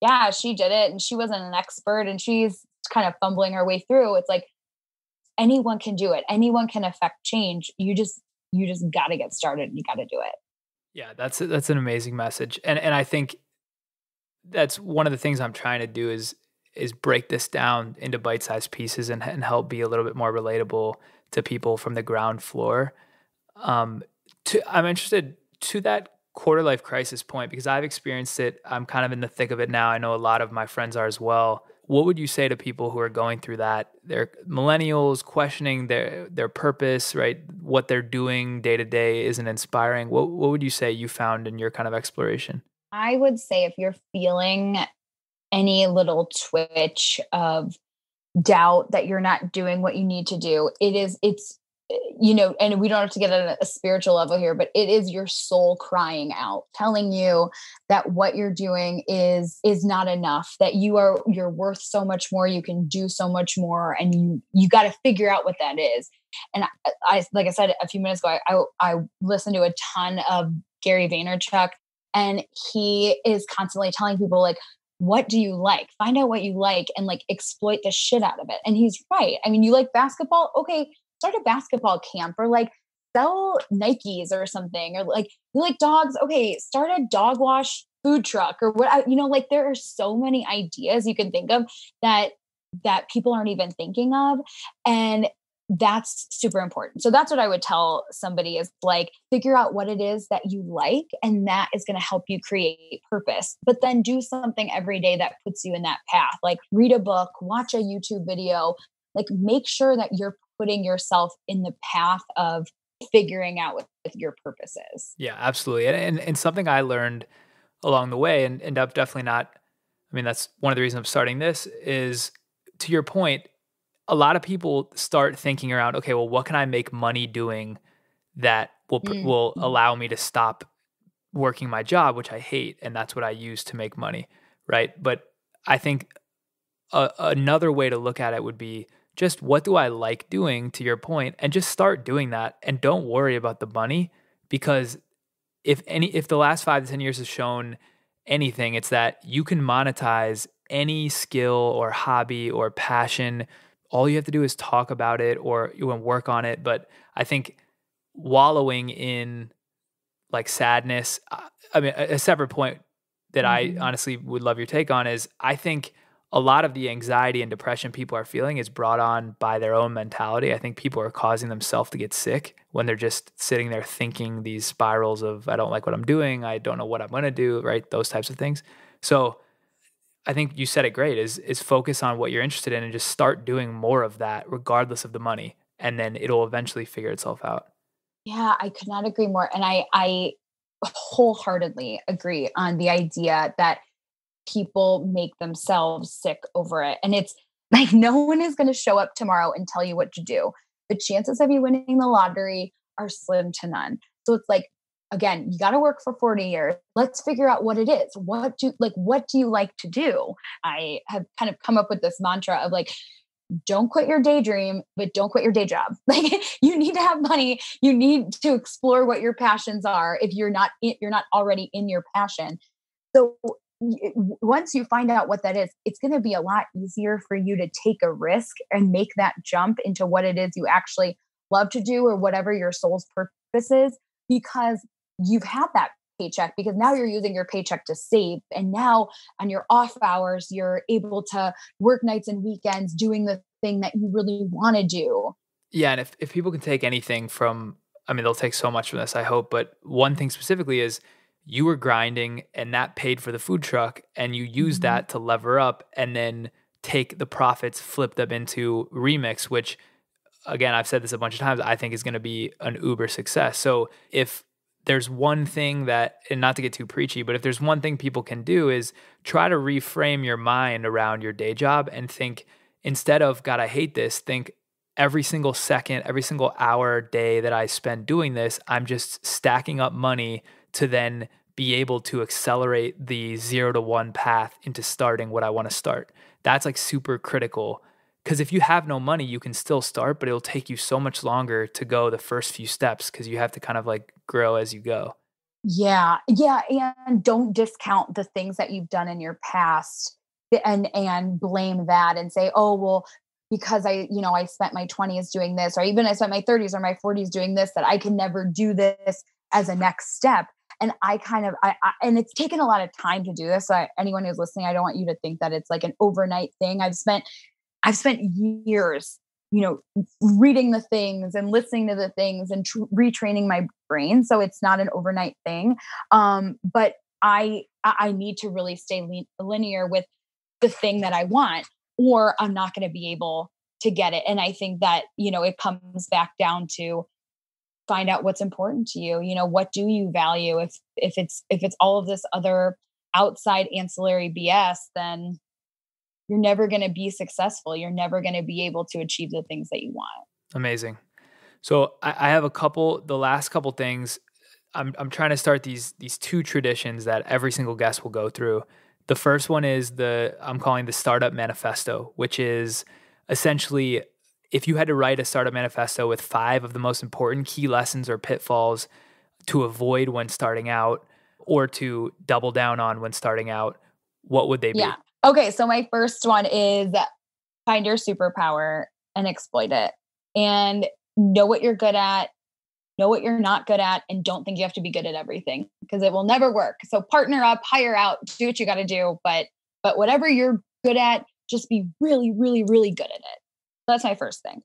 yeah, she did it and she wasn't an expert and she's kind of fumbling her way through, it's like anyone can do it. Anyone can affect change. You just you just got to get started. and You got to do it. Yeah, that's that's an amazing message, and and I think that's one of the things I'm trying to do is is break this down into bite-sized pieces and, and help be a little bit more relatable to people from the ground floor. Um, to, I'm interested to that quarter life crisis point because I've experienced it. I'm kind of in the thick of it now. I know a lot of my friends are as well what would you say to people who are going through that? They're millennials questioning their their purpose, right? What they're doing day to day isn't inspiring. What what would you say you found in your kind of exploration? I would say if you're feeling any little twitch of doubt that you're not doing what you need to do, it is it's you know, and we don't have to get at a spiritual level here, but it is your soul crying out, telling you that what you're doing is is not enough, that you are you're worth so much more, you can do so much more, and you you got to figure out what that is. And I, I, like I said a few minutes ago, I, I I listened to a ton of Gary Vaynerchuk, and he is constantly telling people like what do you like? Find out what you like and like exploit the shit out of it. And he's right. I mean you like basketball? Okay start a basketball camp or like sell Nikes or something or like you like dogs okay start a dog wash food truck or what you know like there are so many ideas you can think of that that people aren't even thinking of and that's super important. So that's what I would tell somebody is like figure out what it is that you like and that is going to help you create purpose. But then do something every day that puts you in that path. Like read a book, watch a YouTube video, like make sure that you're putting yourself in the path of figuring out what your purpose is. Yeah, absolutely. And, and, and something I learned along the way, and, and definitely not, I mean, that's one of the reasons I'm starting this is to your point, a lot of people start thinking around, okay, well, what can I make money doing that will, mm. will allow me to stop working my job, which I hate. And that's what I use to make money. Right. But I think a, another way to look at it would be just what do I like doing to your point and just start doing that and don't worry about the money because if any if the last 5 to 10 years has shown anything it's that you can monetize any skill or hobby or passion all you have to do is talk about it or you want work on it but I think wallowing in like sadness I mean a, separate point that mm-hmm. I honestly would love your take on is I think a lot of the anxiety and depression people are feeling is brought on by their own mentality. I think people are causing themselves to get sick when they're just sitting there thinking these spirals of, I don't like what I'm doing. I don't know what I'm going to do, right? Those types of things. So I think you said it great is, is focus on what you're interested in and just start doing more of that regardless of the money. And then it'll eventually figure itself out. Yeah, I could not agree more. And I, I wholeheartedly agree on the idea that people make themselves sick over it. And it's like no one is going to show up tomorrow and tell you what to do. The chances of you winning the lottery are slim to none. So it's like, again, you got to work for 40 years. Let's figure out what it is. What do like what do you like to do? I have kind of come up with this mantra of like don't quit your daydream, but don't quit your day job. Like you need to have money. You need to explore what your passions are if you're not in, you're not already in your passion. So once you find out what that is, it's going to be a lot easier for you to take a risk and make that jump into what it is you actually love to do or whatever your soul's purpose is because you've had that paycheck because now you're using your paycheck to save and now on your off hours you're able to work nights and weekends doing the thing that you really want to do yeah and if, if people can take anything from I mean, they'll take so much from this, I hope. But one thing specifically is you were grinding and that paid for the food truck and you use mm-hmm. that to lever up and then take the profits flip them into Remixx which again i've said this a bunch of times i think is going to be an uber success so if there's one thing that and not to get too preachy but if there's one thing people can do is try to reframe your mind around your day job and think instead of god i hate this think every single second every single hour day that i spend doing this i'm just stacking up money to then be able to accelerate the zero to one path into starting what I want to start. That's like super critical. Because if you have no money, you can still start, but it'll take you so much longer to go the first few steps because you have to kind of like grow as you go. Yeah. Yeah. And don't discount the things that you've done in your past and and blame that and say, oh, well, because I, you know, I spent my 20s doing this, or even I spent my 30s or my 40s doing this, that I can never do this as a next step and i kind of I, I, and it's taken a lot of time to do this so I, anyone who's listening i don't want you to think that it's like an overnight thing. I've spent i've spent years you know reading the things and listening to the things and tr- retraining my brain so it's not an overnight thing. Um but i i need to really stay linear with the thing that i want or i'm not going to be able to get it. And i think that you know it comes back down to find out what's important to you you know what do you value? If if it's if it's all of this other outside ancillary bs then you're never going to be successful. You're never going to be able to achieve the things that you want. Amazing. So I, I have a couple the last couple things. I'm, I'm trying to start these these two traditions that every single guest will go through. The first one is the i'm calling the startup manifesto which is essentially if you had to write a startup manifesto with five of the most important key lessons or pitfalls to avoid when starting out or to double down on when starting out, what would they be? Yeah. Okay. So my first one is find your superpower and exploit it and know what you're good at, know what you're not good at, and don't think you have to be good at everything because it will never work. So partner up, hire out, do what you got to do. But, but whatever you're good at, just be really, really, really good at it. That's my first thing.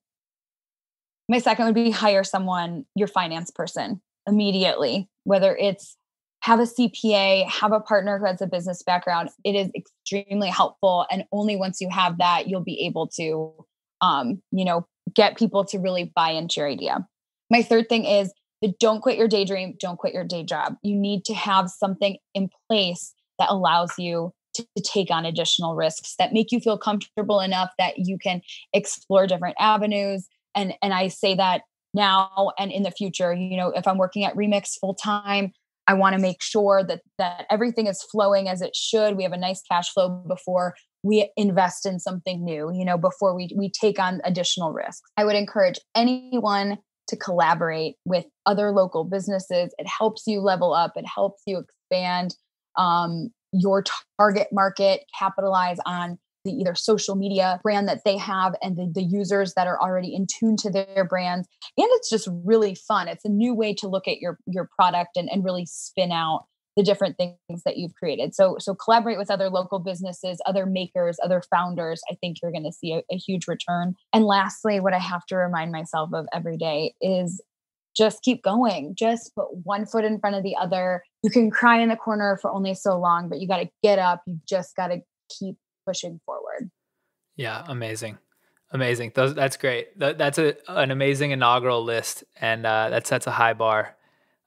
My second would be hire someone, your finance person immediately, whether it's have a CPA, have a partner who has a business background. It is extremely helpful. And only once you have that, you'll be able to, um, you know, get people to really buy into your idea. My third thing is don't quit your daydream, don't quit your day job. You need to have something in place that allows you to, take on additional risks that make you feel comfortable enough that you can explore different avenues. And and I say that now and in the future. You know, if I'm working at Remixx full time, I want to make sure that that everything is flowing as it should. We have a nice cash flow before we invest in something new, you know, before we we take on additional risks. I would encourage anyone to collaborate with other local businesses. It helps you level up, it helps you expand. Um, your target market, capitalize on the either social media brand that they have and the, the users that are already in tune to their brands. And it's just really fun. It's a new way to look at your your product and, and really spin out the different things that you've created. So so collaborate with other local businesses, other makers, other founders. I think you're going to see a, a huge return. And lastly, what I have to remind myself of every day is just keep going. Just put one foot in front of the other. You can cry in the corner for only so long, but you got to get up. You just got to keep pushing forward. Yeah, amazing. Amazing. Those, that's great. That, that's a, an amazing inaugural list, and uh, that sets a high bar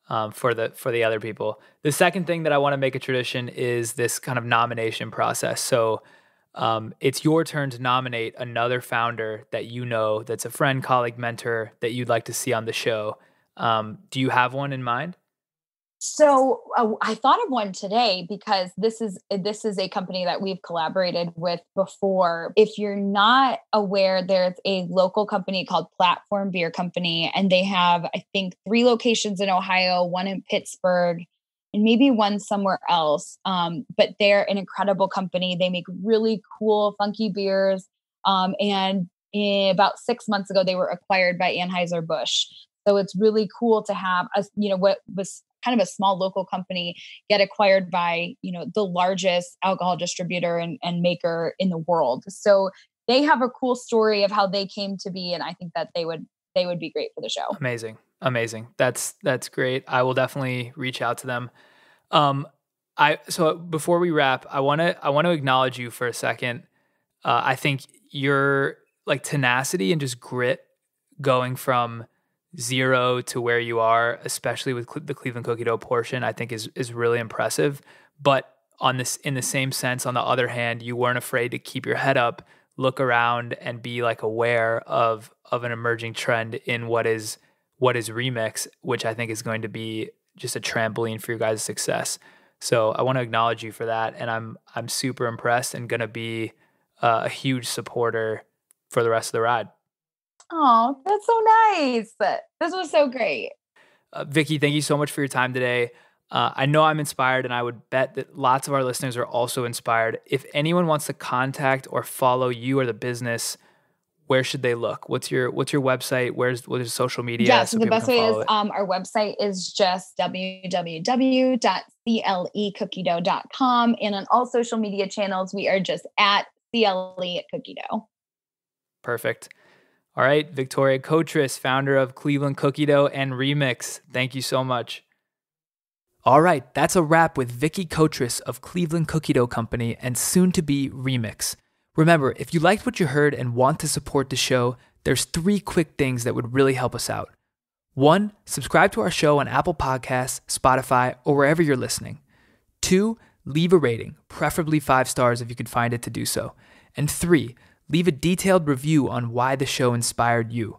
um, for the for the other people. The second thing that I want to make a tradition is this kind of nomination process. So um, it's your turn to nominate another founder that you know that's a friend, colleague, mentor that you'd like to see on the show. Um, do you have one in mind? So uh, I thought of one today because this is this is a company that we've collaborated with before. If you're not aware, there's a local company called Platform Beer Company, and they have I think three locations in Ohio, one in Pittsburgh, and maybe one somewhere else. Um, but they're an incredible company. They make really cool, funky beers. Um, and about six months ago, they were acquired by Anheuser Busch. So it's really cool to have a, you know, what was kind of a small local company get acquired by, you know, the largest alcohol distributor and, and maker in the world. So they have a cool story of how they came to be. And I think that they would, they would be great for the show. Amazing. Amazing. That's that's great. I will definitely reach out to them. Um, I so before we wrap, I want to I want to acknowledge you for a second. Uh, I think your like tenacity and just grit going from zero to where you are, especially with the Cleveland cookie dough portion, I think is is really impressive. But on this, in the same sense, on the other hand, you weren't afraid to keep your head up, look around, and be like aware of of an emerging trend in what is what is Remixx, which I think is going to be just a trampoline for your guys' success. So I want to acknowledge you for that, and I'm I'm super impressed and going to be uh, a huge supporter for the rest of the ride. Oh, that's so nice. This was so great. Uh, Vicki, thank you so much for your time today. Uh, I know I'm inspired, and I would bet that lots of our listeners are also inspired. If anyone wants to contact or follow you or the business, where should they look? What's your What's your website? Where's what is social media? Yeah, so, so the best way is um, our website is just www.clecookie.com, and on all social media channels, we are just at cle cookie dough. Perfect. All right, Victoria Kotris, founder of Cleveland Cookie Dough and Remixx. Thank you so much. All right, that's a wrap with Vicki Kotris of Cleveland Cookie Dough Company and soon to be Remixx. Remember, if you liked what you heard and want to support the show, there's three quick things that would really help us out. One, subscribe to our show on Apple Podcasts, Spotify, or wherever you're listening. Two, leave a rating, preferably five stars if you can find it to do so. And three, leave a detailed review on why the show inspired you.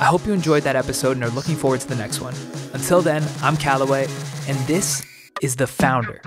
I hope you enjoyed that episode and are looking forward to the next one. Until then, I'm Kallaway, and this is The Founder.